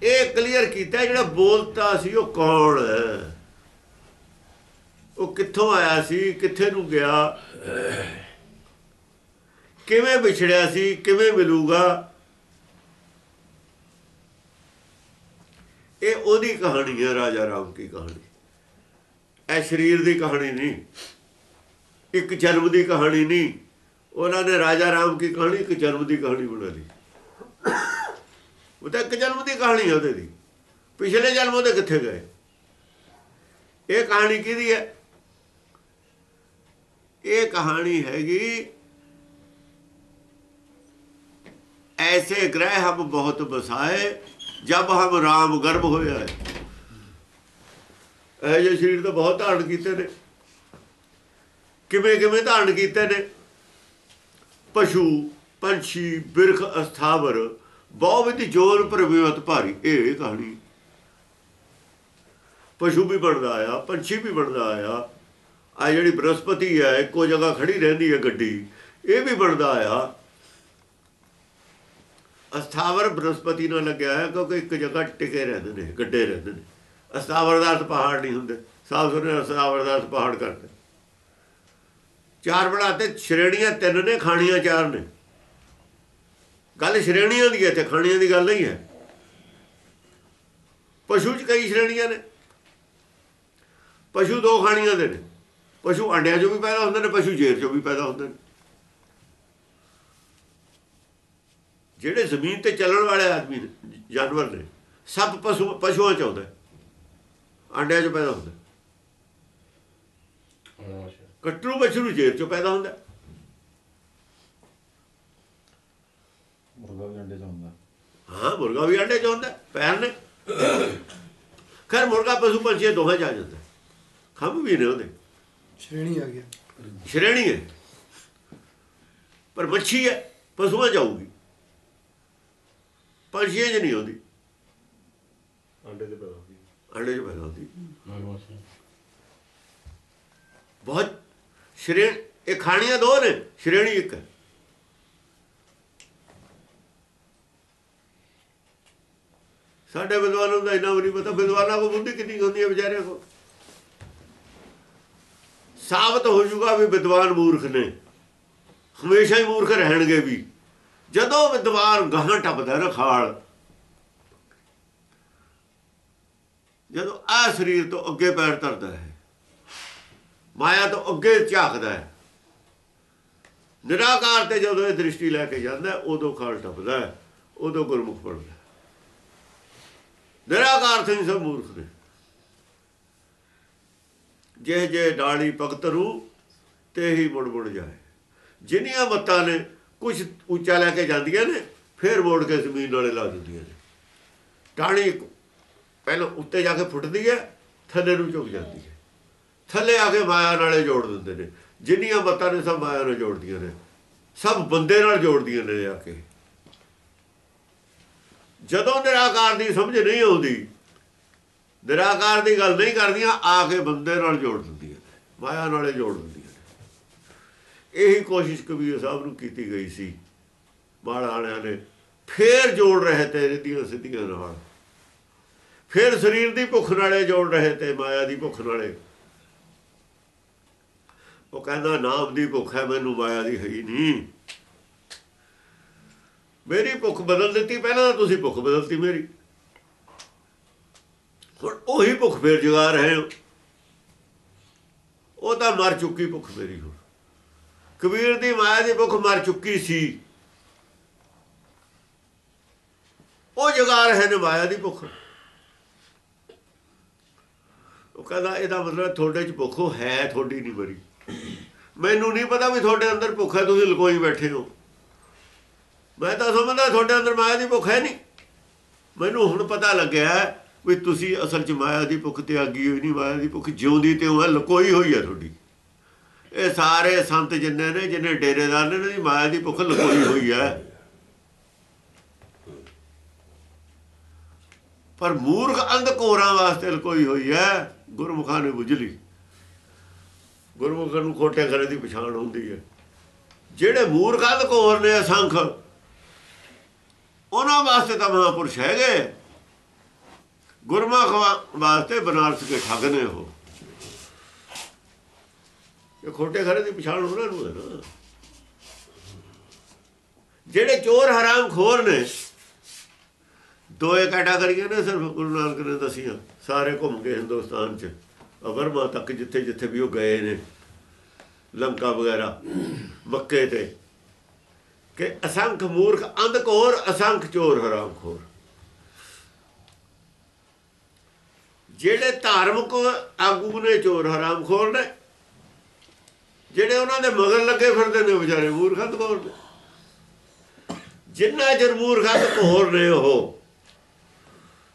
ਇਹ ਕਲੀਅਰ ਕੀਤਾ ਜਿਹੜਾ ਬੋਲਤਾ ਸੀ ਉਹ ਕੌਣ ਹੈ? ਉਹ ਕਿੱਥੋਂ ਆਇਆ ਸੀ? ਕਿੱਥੇ ਨੂੰ ਗਿਆ? ਕਿਵੇਂ ਵਿਛੜਿਆ ਸੀ? ਕਿਵੇਂ ਮਿਲੂਗਾ? ਇਹ ਉਹਦੀ ਕਹਾਣੀ ਹੈ, ਰਾਜਾ ਰਾਮ ਦੀ ਕਹਾਣੀ। ਇਹ ਸਰੀਰ ਦੀ ਕਹਾਣੀ ਨਹੀਂ। ਇੱਕ ਜਨਮ ਦੀ ਕਹਾਣੀ ਨਹੀਂ। ਉਹਨਾਂ ਨੇ ਰਾਜਾ ਰਾਮ ਦੀ ਕਹਾਣੀ, ਇੱਕ ਜਨਮ ਦੀ ਕਹਾਣੀ ਬਣਾ ਲਈ। ਉਹ ਤਾਂ ਇੱਕ ਜਨਮ ਦੀ ਕਹਾਣੀ ਹੈ ਉਹਦੇ ਦੀ। ਪਿਛਲੇ ਜਨਮ ਉਹਦੇ ਕਿੱਥੇ ਗਏ? ਇਹ ਕਹਾਣੀ ਕਿਹਦੀ ਹੈ? ਇਹ ਕਹਾਣੀ ਹੈਗੀ, ਐਸੇ ਗ੍ਰਹਿ ਹਮ ਬਹੁਤ ਬਸਾਏ ਜਬ ਹਮ ਰਾਮ ਗਰਭ ਹੋਇਆ ਹੈ। ਇਹ ਜੇ ਸਰੀਰ ਤਾਂ ਬਹੁਤ ਧਾਰਨ ਕੀਤੇ ਨੇ। ਕਿਵੇਂ ਕਿਵੇਂ ਧਾਰਨ ਕੀਤੇ ਨੇ? ਪਸ਼ੂ, ਪੰਛੀ, ਬਿਰਖ, ਅਸਥਾਵਰ ਬਹੁਤ ਵਿਧੀ ਜੋਰ ਪ੍ਰਵਿਵਤ ਭਾਰੀ, ਇਹ ਕਹਾਣੀ। ਪਸ਼ੂ ਵੀ ਬਣਦਾ ਆਇਆ, ਪੰਛੀ ਵੀ ਬਣਦਾ ਆਇਆ। ਆ ਜਿਹੜੀ ਬ੍ਰਹਸਪਤੀ ਹੈ ਇੱਕੋ ਜਗ੍ਹਾ ਖੜੀ ਰਹਿੰਦੀ ਹੈ ਗੱਡੀ। ਇਹ ਵੀ ਬਣਦਾ ਆਇਆ ਅਸਥਾਵਰ ਬ੍ਰਹਸਪਤੀ ਨਾਲ ਲੱਗਿਆ ਹੈ ਕਿਉਂਕਿ ਇੱਕ ਜਗ੍ਹਾ ਟਿਕੇ ਰਹਿੰਦੇ ਨੇ, ਗੱਡੇ ਰਹਿੰਦੇ ਨੇ। ਅਸਥਾਵਰ ਦਾ ਪਹਾੜ ਨਹੀਂ ਹੁੰਦੇ। ਸਾਫ਼ ਸੁਣੇ ਅਸਥਾਵਰ ਦਾ ਪਹਾੜ ਕਰਦੇ। ਚਾਰ ਬਣਾਤੇ, ਸ਼੍ਰੇਣੀਆਂ ਤਿੰਨ ਨੇ, ਖਾਣੀਆਂ ਚਾਰ ਨੇ। ਗੱਲ ਸ਼੍ਰੇਣੀਆਂ ਦੀ ਹੈ ਤੇ ਖਾਣੀਆਂ ਦੀ ਗੱਲ ਨਹੀਂ ਹੈ। ਪਸ਼ੂ 'ਚ ਕਈ ਸ਼੍ਰੇਣੀਆਂ ਨੇ। ਪਸ਼ੂ ਦੋ ਖਾਣੀਆਂ ਦੇ ਨੇ। ਪਸ਼ੂ ਅੰਡਿਆਂ 'ਚੋਂ ਵੀ ਪੈਦਾ ਹੁੰਦੇ ਨੇ ਪਸ਼ੂ ਜੇਰ 'ਚੋਂ ਵੀ ਪੈਦਾ ਹੁੰਦੇ ਨੇ। ਜਿਹੜੇ ਜ਼ਮੀਨ ਤੇ ਚੱਲਣ ਵਾਲੇ ਆਦਮੀ ਨੇ ਜਾਨਵਰ ਨੇ ਸਭ ਪਸ਼ੂ ਪਸ਼ੂਆਂ 'ਚ ਆਉਂਦੇ ਅੰਡਿਆਂ 'ਚ ਪੈਦਾ ਹੁੰਦੇ। ਕੱਟਰੂ ਬਛਰੂ ਜੇਰ 'ਚੋਂ ਪੈਦਾ ਹੁੰਦਾ। ਮੁਰਗਾ ਵੀ ਅੰਡੇ ਚ ਹੁੰਦਾ। ਹਾਂ ਮੁਰਗਾ ਵੀ ਅੰਡੇ 'ਚ ਹੁੰਦਾ ਪੈਰ ਨੇ। ਖੈਰ ਮੁਰਗਾ ਪਸ਼ੂ ਪੰਛੀ ਦੋਹਾਂ 'ਚ ਆ ਜਾਂਦਾ। ਖੰਭ ਵੀ ਨੇ ਉਹਦੇ। ਸ਼੍ਰੇਣੀ ਆ ਗਿਆ। ਸ਼੍ਰੇਣੀ ਹੈ। ਪਰ ਮੱਛੀ ਹੈ ਪਸ਼ੂਆਂ ਜਾਊਗੀ। ਪੰਛੀਆਂ 'ਚ ਨਹੀਂ ਆਉਂਦੀ। ਅੰਡੇ ਤੇ ਪੈਦਾ ਹੁੰਦੀ ਅੰਡੇ 'ਚ ਪੈਦਾ ਹੁੰਦੀ। ਬਹੁਤ ਸ਼੍ਰੇਣੀ ਇਹ ਖਾਣੀਆਂ ਦੋ ਨੇ ਸ਼੍ਰੇਣੀ ਇੱਕ ਹੈ। ਸਾਡੇ ਵਿਦਵਾਨਾਂ ਦਾ ਇੰਨਾ ਵੀ ਨਹੀਂ ਪਤਾ ਵਿਦਵਾਨਾਂ ਕੋ ਬੁੱਧੀ ਕਿੰਨੀ ਕੁ ਹੁੰਦੀ ਹੈ ਵਿਚਾਰਿਆਂ ਕੋ ਸਾਬਤ ਹੋ ਜੂਗਾ ਵੀ ਵਿਦਵਾਨ ਮੂਰਖ ਨੇ। ਹਮੇਸ਼ਾ ਹੀ ਮੂਰਖ ਰਹਿਣਗੇ ਵੀ। ਜਦੋਂ ਵਿਦਵਾਨ ਗਾਹਾਂ ਟੱਪਦਾ ਨਾ ਖਾਲ ਜਦੋਂ ਆ ਸਰੀਰ ਤੋਂ ਅੱਗੇ ਪੈਰ ਧਰਦਾ ਹੈ ਮਾਇਆ ਤੋਂ ਅੱਗੇ ਝਾਕਦਾ ਹੈ ਨਿਰਾਕਾਰ ਤੇ ਜਦੋਂ ਇਹ ਦ੍ਰਿਸ਼ਟੀ ਲੈ ਕੇ ਜਾਂਦਾ ਉਦੋਂ ਖਾਲ ਟੱਪਦਾ ਹੈ, ਉਦੋਂ ਗੁਰਮੁਖ ਬਣਦਾ ਨਿਰਾਕਾਰ ਤੋਂ ਸਭ ਮੂਰਖ ਨੇ। ਜੇ ਜੇ ਡਾਲੀ ਭਗਤ ਰੂ ਤੇ ਹੀ ਮੁੜ ਮੁੜ ਜਾਏ। ਜਿੰਨੀਆਂ ਮੱਤਾਂ ਨੇ ਕੁਝ ਉੱਚਾ ਲੈ ਕੇ ਜਾਂਦੀਆਂ ਨੇ, ਫਿਰ ਮੋੜ ਕੇ ਜ਼ਮੀਨ ਨਾਲੇ ਲਾ ਦਿੰਦੀਆਂ ਨੇ। ਟਾਣੀ ਪਹਿਲਾਂ ਉੱਤੇ ਜਾ ਕੇ ਫੁੱਟਦੀ ਹੈ, ਥੱਲੇ ਨੂੰ ਝੁਕ ਜਾਂਦੀ ਹੈ। ਥੱਲੇ ਆ ਕੇ ਮਾਇਆ ਨਾਲੇ ਜੋੜ ਦਿੰਦੇ ਨੇ। ਜਿੰਨੀਆਂ ਮੱਤਾਂ ਨੇ, ਸਭ ਮਾਇਆ ਨਾਲ ਜੋੜਦੀਆਂ ਨੇ। ਸਭ ਬੰਦੇ ਨਾਲ ਜੋੜਦੀਆਂ ਨੇ ਆ ਕੇ। ਜਦੋਂ ਨਿਰਾਕਾਰ ਦੀ ਸਮਝ ਨਹੀਂ ਆਉਂਦੀ ਨਿਰਾਕਾਰ ਦੀ ਗੱਲ ਨਹੀਂ ਕਰਦੀਆਂ, ਆ ਕੇ ਬੰਦੇ ਨਾਲ ਜੋੜ ਦਿੰਦੀਆਂ ਨੇ, ਮਾਇਆ ਨਾਲੇ ਜੋੜ ਦਿੰਦੀਆਂ ਨੇ। ਇਹੀ ਕੋਸ਼ਿਸ਼ ਕਬੀਰ ਸਾਹਿਬ ਨੂੰ ਕੀਤੀ ਗਈ ਸੀ। ਬਾਲ ਵਾਲਿਆਂ ਨੇ ਫੇਰ ਜੋੜ ਰਹੇ ਤੇ ਰਿੱਧੀਆਂ ਸਿੱਧੀਆਂ ਨਾਲ। ਫਿਰ ਸਰੀਰ ਦੀ ਭੁੱਖ ਨਾਲੇ ਜੋੜ ਰਹੇ ਤੇ ਮਾਇਆ ਦੀ ਭੁੱਖ ਨਾਲੇ। ਉਹ ਕਹਿੰਦਾ, ਨਾਮ ਦੀ ਭੁੱਖ ਹੈ, ਮੈਨੂੰ ਮਾਇਆ ਦੀ ਹੈ ਨਹੀਂ। ਮੇਰੀ ਭੁੱਖ ਬਦਲ ਦਿੱਤੀ, ਪਹਿਲਾਂ ਤਾਂ ਤੁਸੀਂ ਭੁੱਖ ਬਦਲਤੀ ਮੇਰੀ। ਹੁਣ ਉਹੀ ਭੁੱਖ ਫੇਰ ਜਗਾ ਰਹੇ ਹੋ। ਉਹ ਤਾਂ ਮਰ ਚੁੱਕੀ ਭੁੱਖ ਮੇਰੀ ਹੁਣ। ਕਬੀਰ ਦੀ ਮਾਇਆ ਦੀ ਭੁੱਖ ਮਰ ਚੁੱਕੀ ਸੀ। ਉਹ ਜਗਾ ਰਹੇ ਨੇ ਮਾਇਆ ਦੀ ਭੁੱਖ। ਉਹ ਕਹਿੰਦਾ, ਇਹਦਾ ਮਤਲਬ ਤੁਹਾਡੇ ਚ ਭੁੱਖ ਹੈ ਤੁਹਾਡੀ ਨਹੀਂ ਮਰੀ ਮੈਨੂੰ ਨਹੀਂ ਪਤਾ ਵੀ ਤੁਹਾਡੇ ਅੰਦਰ ਭੁੱਖ ਹੈ, ਤੁਸੀਂ ਲਕੋਈ ਬੈਠੇ ਹੋ। ਮੈਂ ਤਾਂ ਸਮਝਦਾ ਤੁਹਾਡੇ ਅੰਦਰ ਮਾਇਆ ਦੀ ਭੁੱਖ ਹੈ ਨਹੀਂ ਮੈਨੂੰ ਹੁਣ ਪਤਾ ਲੱਗਿਆ ਵੀ ਤੁਸੀਂ ਅਸਲ 'ਚ ਮਾਇਆ ਦੀ ਭੁੱਖ ਤੇ ਆਗੀ ਹੋਈ ਨਹੀਂ, ਮਾਇਆ ਦੀ ਭੁੱਖ ਜਿਉਂਦੀ ਤੇ ਉਹ ਹੈ, ਲਕੋਈ ਹੋਈ ਹੈ ਤੁਹਾਡੀ। ਇਹ ਸਾਰੇ ਸੰਤ ਜਿੰਨੇ ਨੇ, ਜਿੰਨੇ ਡੇਰੇਦਾਰ ਨੇ, ਇਹਨਾਂ ਦੀ ਮਾਇਆ ਦੀ ਭੁੱਖ ਲਕੋਈ ਹੋਈ ਹੈ। ਪਰ ਮੂਰਖ ਅੰਧ ਕੋਰਾਂ ਵਾਸਤੇ ਲਕੋਈ ਹੋਈ ਹੈ, ਗੁਰਮੁਖਾਂ ਨੇ ਬੁੱਝ ਲਈ। ਗੁਰਮੁਖਾਂ ਨੂੰ ਖੋਟੇ ਕਰੇ ਦੀ ਪਛਾਣ ਹੁੰਦੀ ਹੈ। ਜਿਹੜੇ ਮੂਰਖ ਅੰਧ ਕੋਰ ਨੇ, ਅਸੰਖ, ਉਹਨਾਂ ਵਾਸਤੇ ਤਾਂ ਮਹਾਪੁਰਸ਼ ਹੈਗੇ। ਗੁਰਮੁਖ ਵਾਸਤੇ ਬਨਾਰਸ ਕੇ ਠੱਗ ਨੇ ਉਹ ਇਹ ਖੋਟੇ ਖਰੇ ਦੀ ਪਛਾਣ ਉਹਨਾਂ ਨੂੰ ਹੈ ਨਾ। ਜਿਹੜੇ ਚੋਰ ਹਰਾਮ ਖੋਰ ਨੇ, ਦੋਏ ਕੈਟਾਗਰੀਆਂ ਨੇ ਸਿਰਫ ਗੁਰੂ ਨਾਨਕ ਨੇ ਦਸੀਆਂ। ਸਾਰੇ ਘੁੰਮ ਕੇ ਹਿੰਦੁਸਤਾਨ ਚ। ਅਵਰਮਾ ਤੱਕ ਜਿੱਥੇ ਜਿੱਥੇ ਵੀ ਉਹ ਗਏ ਨੇ, ਲੰਕਾ ਵਗੈਰਾ, ਮੱਕੇ ਤੇ। ਕਿ ਅਸੰਖ ਮੂਰਖ ਅੰਧਕੋਰ ਅਸੰਖ ਚੋਰ ਹਰਾਮਖੋਰ ਜਿਹੜੇ ਧਾਰਮਿਕ ਆਗੂ ਨੇ ਚੋਰ ਹਰਾਮਖੋਰ ਨੇ, ਜਿਹੜੇ ਉਹਨਾਂ ਦੇ ਮਗਰ ਲੱਗੇ ਫਿਰਦੇ ਨੇ ਵਿਚਾਰੇ ਮੂਰਖ ਅੰਧਕੋਰ ਨੇ? ਜਿੰਨਾ ਚਿਰ ਮੂਰਖ ਅੰਧਕੋਰ ਨੇ ਉਹ,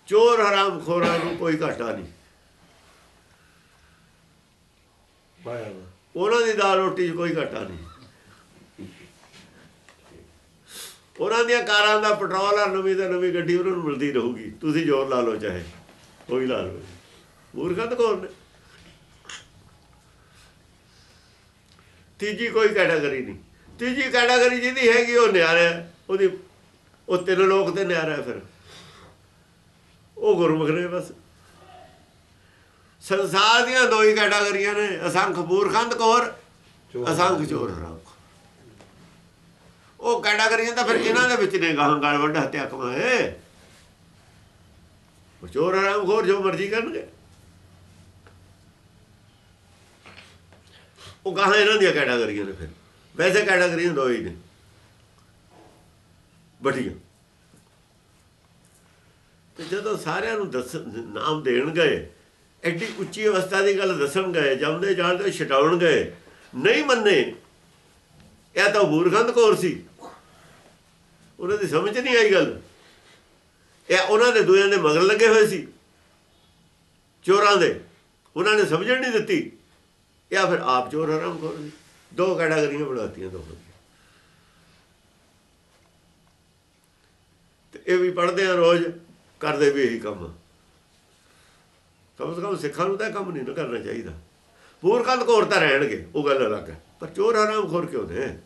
ਚੋਰ ਹਰਾਮਖੋਰਾਂ ਨੂੰ ਕੋਈ ਘਾਟਾ ਨਹੀਂ। ਉਹਨਾਂ ਦੀ ਦਾਲ ਰੋਟੀ 'ਚ ਕੋਈ ਘਾਟਾ ਨਹੀਂ। ਉਹਨਾਂ ਦੀਆਂ ਕਾਰਾਂ ਦਾ ਪੈਟਰੋਲ ਆ, ਨਵੀਂ ਤੇ ਨਵੀਂ ਗੱਡੀ ਉਹਨਾਂ ਨੂੰ ਮਿਲਦੀ ਰਹੂਗੀ। ਤੁਸੀਂ ਜ਼ੋਰ ਲਾ ਲਓ ਚਾਹੇ। ਕੋਈ ਲਾ ਲਓ ਮੂਰਖਾਂ ਤਾਂ ਕੌਣ ਨੇ? ਤੀਜੀ ਕੋਈ ਕੈਟਾਗਰੀ ਨਹੀਂ। ਤੀਜੀ ਕੈਟਾਗਰੀ ਜਿਹਦੀ ਹੈਗੀ ਉਹ ਨਿਆਰਾ। ਉਹਦੀ ਉਹ ਤਿੰਨ ਲੋਕ ਤੇ ਨਿਆਰਾ ਫਿਰ। ਉਹ ਗੁਰਮੁਖ ਨੇ ਬਸ। ਸੰਸਾਰ ਦੀਆਂ ਦੋ ਹੀ ਕੈਟਾਗਰੀਆਂ ਨੇ। ਅਸੰਖ ਮੂਰਖੰਦ ਕੌਰ ਅਸੰਖ ਚੋਰ ਹਰਾਮ ਉਹ ਕੈਟਾਗਰੀਆਂ ਤਾਂ ਫਿਰ ਇਹਨਾਂ ਦੇ ਵਿੱਚ ਨੇ। ਗਾਹਾਂ ਗਾਲ ਵੱਡਾ ਹੱਤਿਆ ਕਮਾਏ। ਉਹ ਚੋਰ ਆਰਾਮ ਖੋਰ ਜੋ ਮਰਜ਼ੀ ਕਰਨਗੇ। ਉਹ ਗਾਹਾਂ ਇਹਨਾਂ ਦੀਆਂ ਕੈਟਾਗਰੀਆਂ ਨੇ ਫਿਰ। ਵੈਸੇ ਕੈਟਾਗਰੀਆਂ ਦੋ ਹੀ ਨੇ। ਬਟੀਆਂ ਤੇ ਜਦੋਂ ਸਾਰਿਆਂ ਨੂੰ ਦੱਸ, ਨਾਮ ਦੇਣ ਗਏ, ਐਡੀ ਉੱਚੀ ਅਵਸਥਾ ਦੀ ਗੱਲ ਦੱਸਣ ਗਏ ਜੰਮਦੇ ਜਾਣਦੇ ਛਡਾਉਣ ਗਏ, ਨਹੀਂ ਮੰਨੇ, ਇਹ ਤਾਂ ਮੂਰਖੰਦ ਕੌਰ ਸੀ। ਉਹਨਾਂ ਦੀ ਸਮਝ ਨਹੀਂ ਆਈ ਗੱਲ। ਇਹ ਉਹਨਾਂ ਦੇ ਦੋਆਂ ਦੇ ਮਗਰ ਲੱਗੇ ਹੋਏ ਸੀ। ਚੋਰਾਂ ਦੇ। ਉਹਨਾਂ ਨੇ ਸਮਝਣ ਨਹੀਂ ਦਿੱਤੀ। ਜਾਂ ਫਿਰ ਆਪ ਚੋਰ ਹਰਾਮ ਖੋਰ ਦੋ ਕੈਟਾਗਰੀਆਂ ਬਣਾਤੀਆਂ ਦੋ ਤੇ ਇਹ ਵੀ ਪੜ੍ਹਦੇ ਆ ਰੋਜ਼, ਕਰਦੇ ਵੀ ਇਹੀ ਕੰਮ। ਕਮ ਸੇ ਕਮ ਸਿੱਖਾਂ ਨੂੰ ਤਾਂ ਇਹ ਕੰਮ ਨਹੀਂ ਨਾ ਕਰਨਾ ਚਾਹੀਦਾ। ਮੂਰਖਾਂ ਘੋਰ ਤਾਂ ਰਹਿਣਗੇ, ਉਹ ਗੱਲ ਅਲੱਗ ਹੈ। ਪਰ ਚੋਰ ਹਰਾਮ ਖੋਰ ਕਿਉਂ ਨੇ?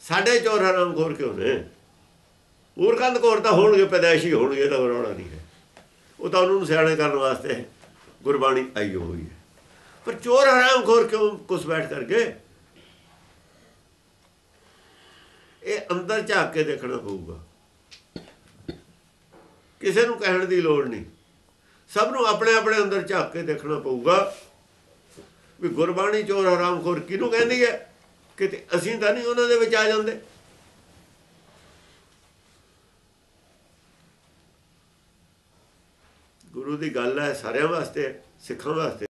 ਸਾਡੇ ਚੋਰ ਹਰਾਮ ਖੋਰ ਕਿਉਂ ਨੇ? ਮੂਰਖਾਂ ਘੋਰ ਤਾਂ ਹੋਣਗੇ, ਪੈਦਾਇਸ਼ੀ ਹੋਣਗੇ ਤਾਂ ਰੌਲਾ ਨਹੀਂ ਹੈ। ਉਹ ਤਾਂ ਉਹਨਾਂ ਨੂੰ ਸਿਆਣੇ ਕਰਨ ਵਾਸਤੇ ਗੁਰਬਾਣੀ ਆਈ ਹੋਈ ਹੈ। ਪਰ ਚੋਰ ਹਰਾਮ ਖੋਰ ਕਿਉਂ ਕੁਛ ਬੈਠ ਕਰਕੇ? ਇਹ ਅੰਦਰ ਝਾਕ ਕੇ ਦੇਖਣਾ ਪਊਗਾ। ਕਿਸੇ ਨੂੰ ਕਹਿਣ ਦੀ ਲੋੜ ਨਹੀਂ। ਸਭ ਨੂੰ ਆਪਣੇ ਆਪਣੇ ਅੰਦਰ ਝਾਕ ਕੇ ਦੇਖਣਾ ਪਊਗਾ ਵੀ ਗੁਰਬਾਣੀ ਚੋਰ ਹਰਾਮਖੋਰ ਕਿਹਨੂੰ ਕਹਿੰਦੀ ਹੈ? ਕਿਤੇ ਅਸੀਂ ਤਾਂ ਨਹੀਂ ਉਹਨਾਂ ਦੇ ਵਿੱਚ ਆ ਜਾਂਦੇ। ਗੁਰੂ ਦੀ ਗੱਲ ਹੈ ਸਾਰਿਆਂ ਵਾਸਤੇ ਸਿੱਖਾਂ ਵਾਸਤੇ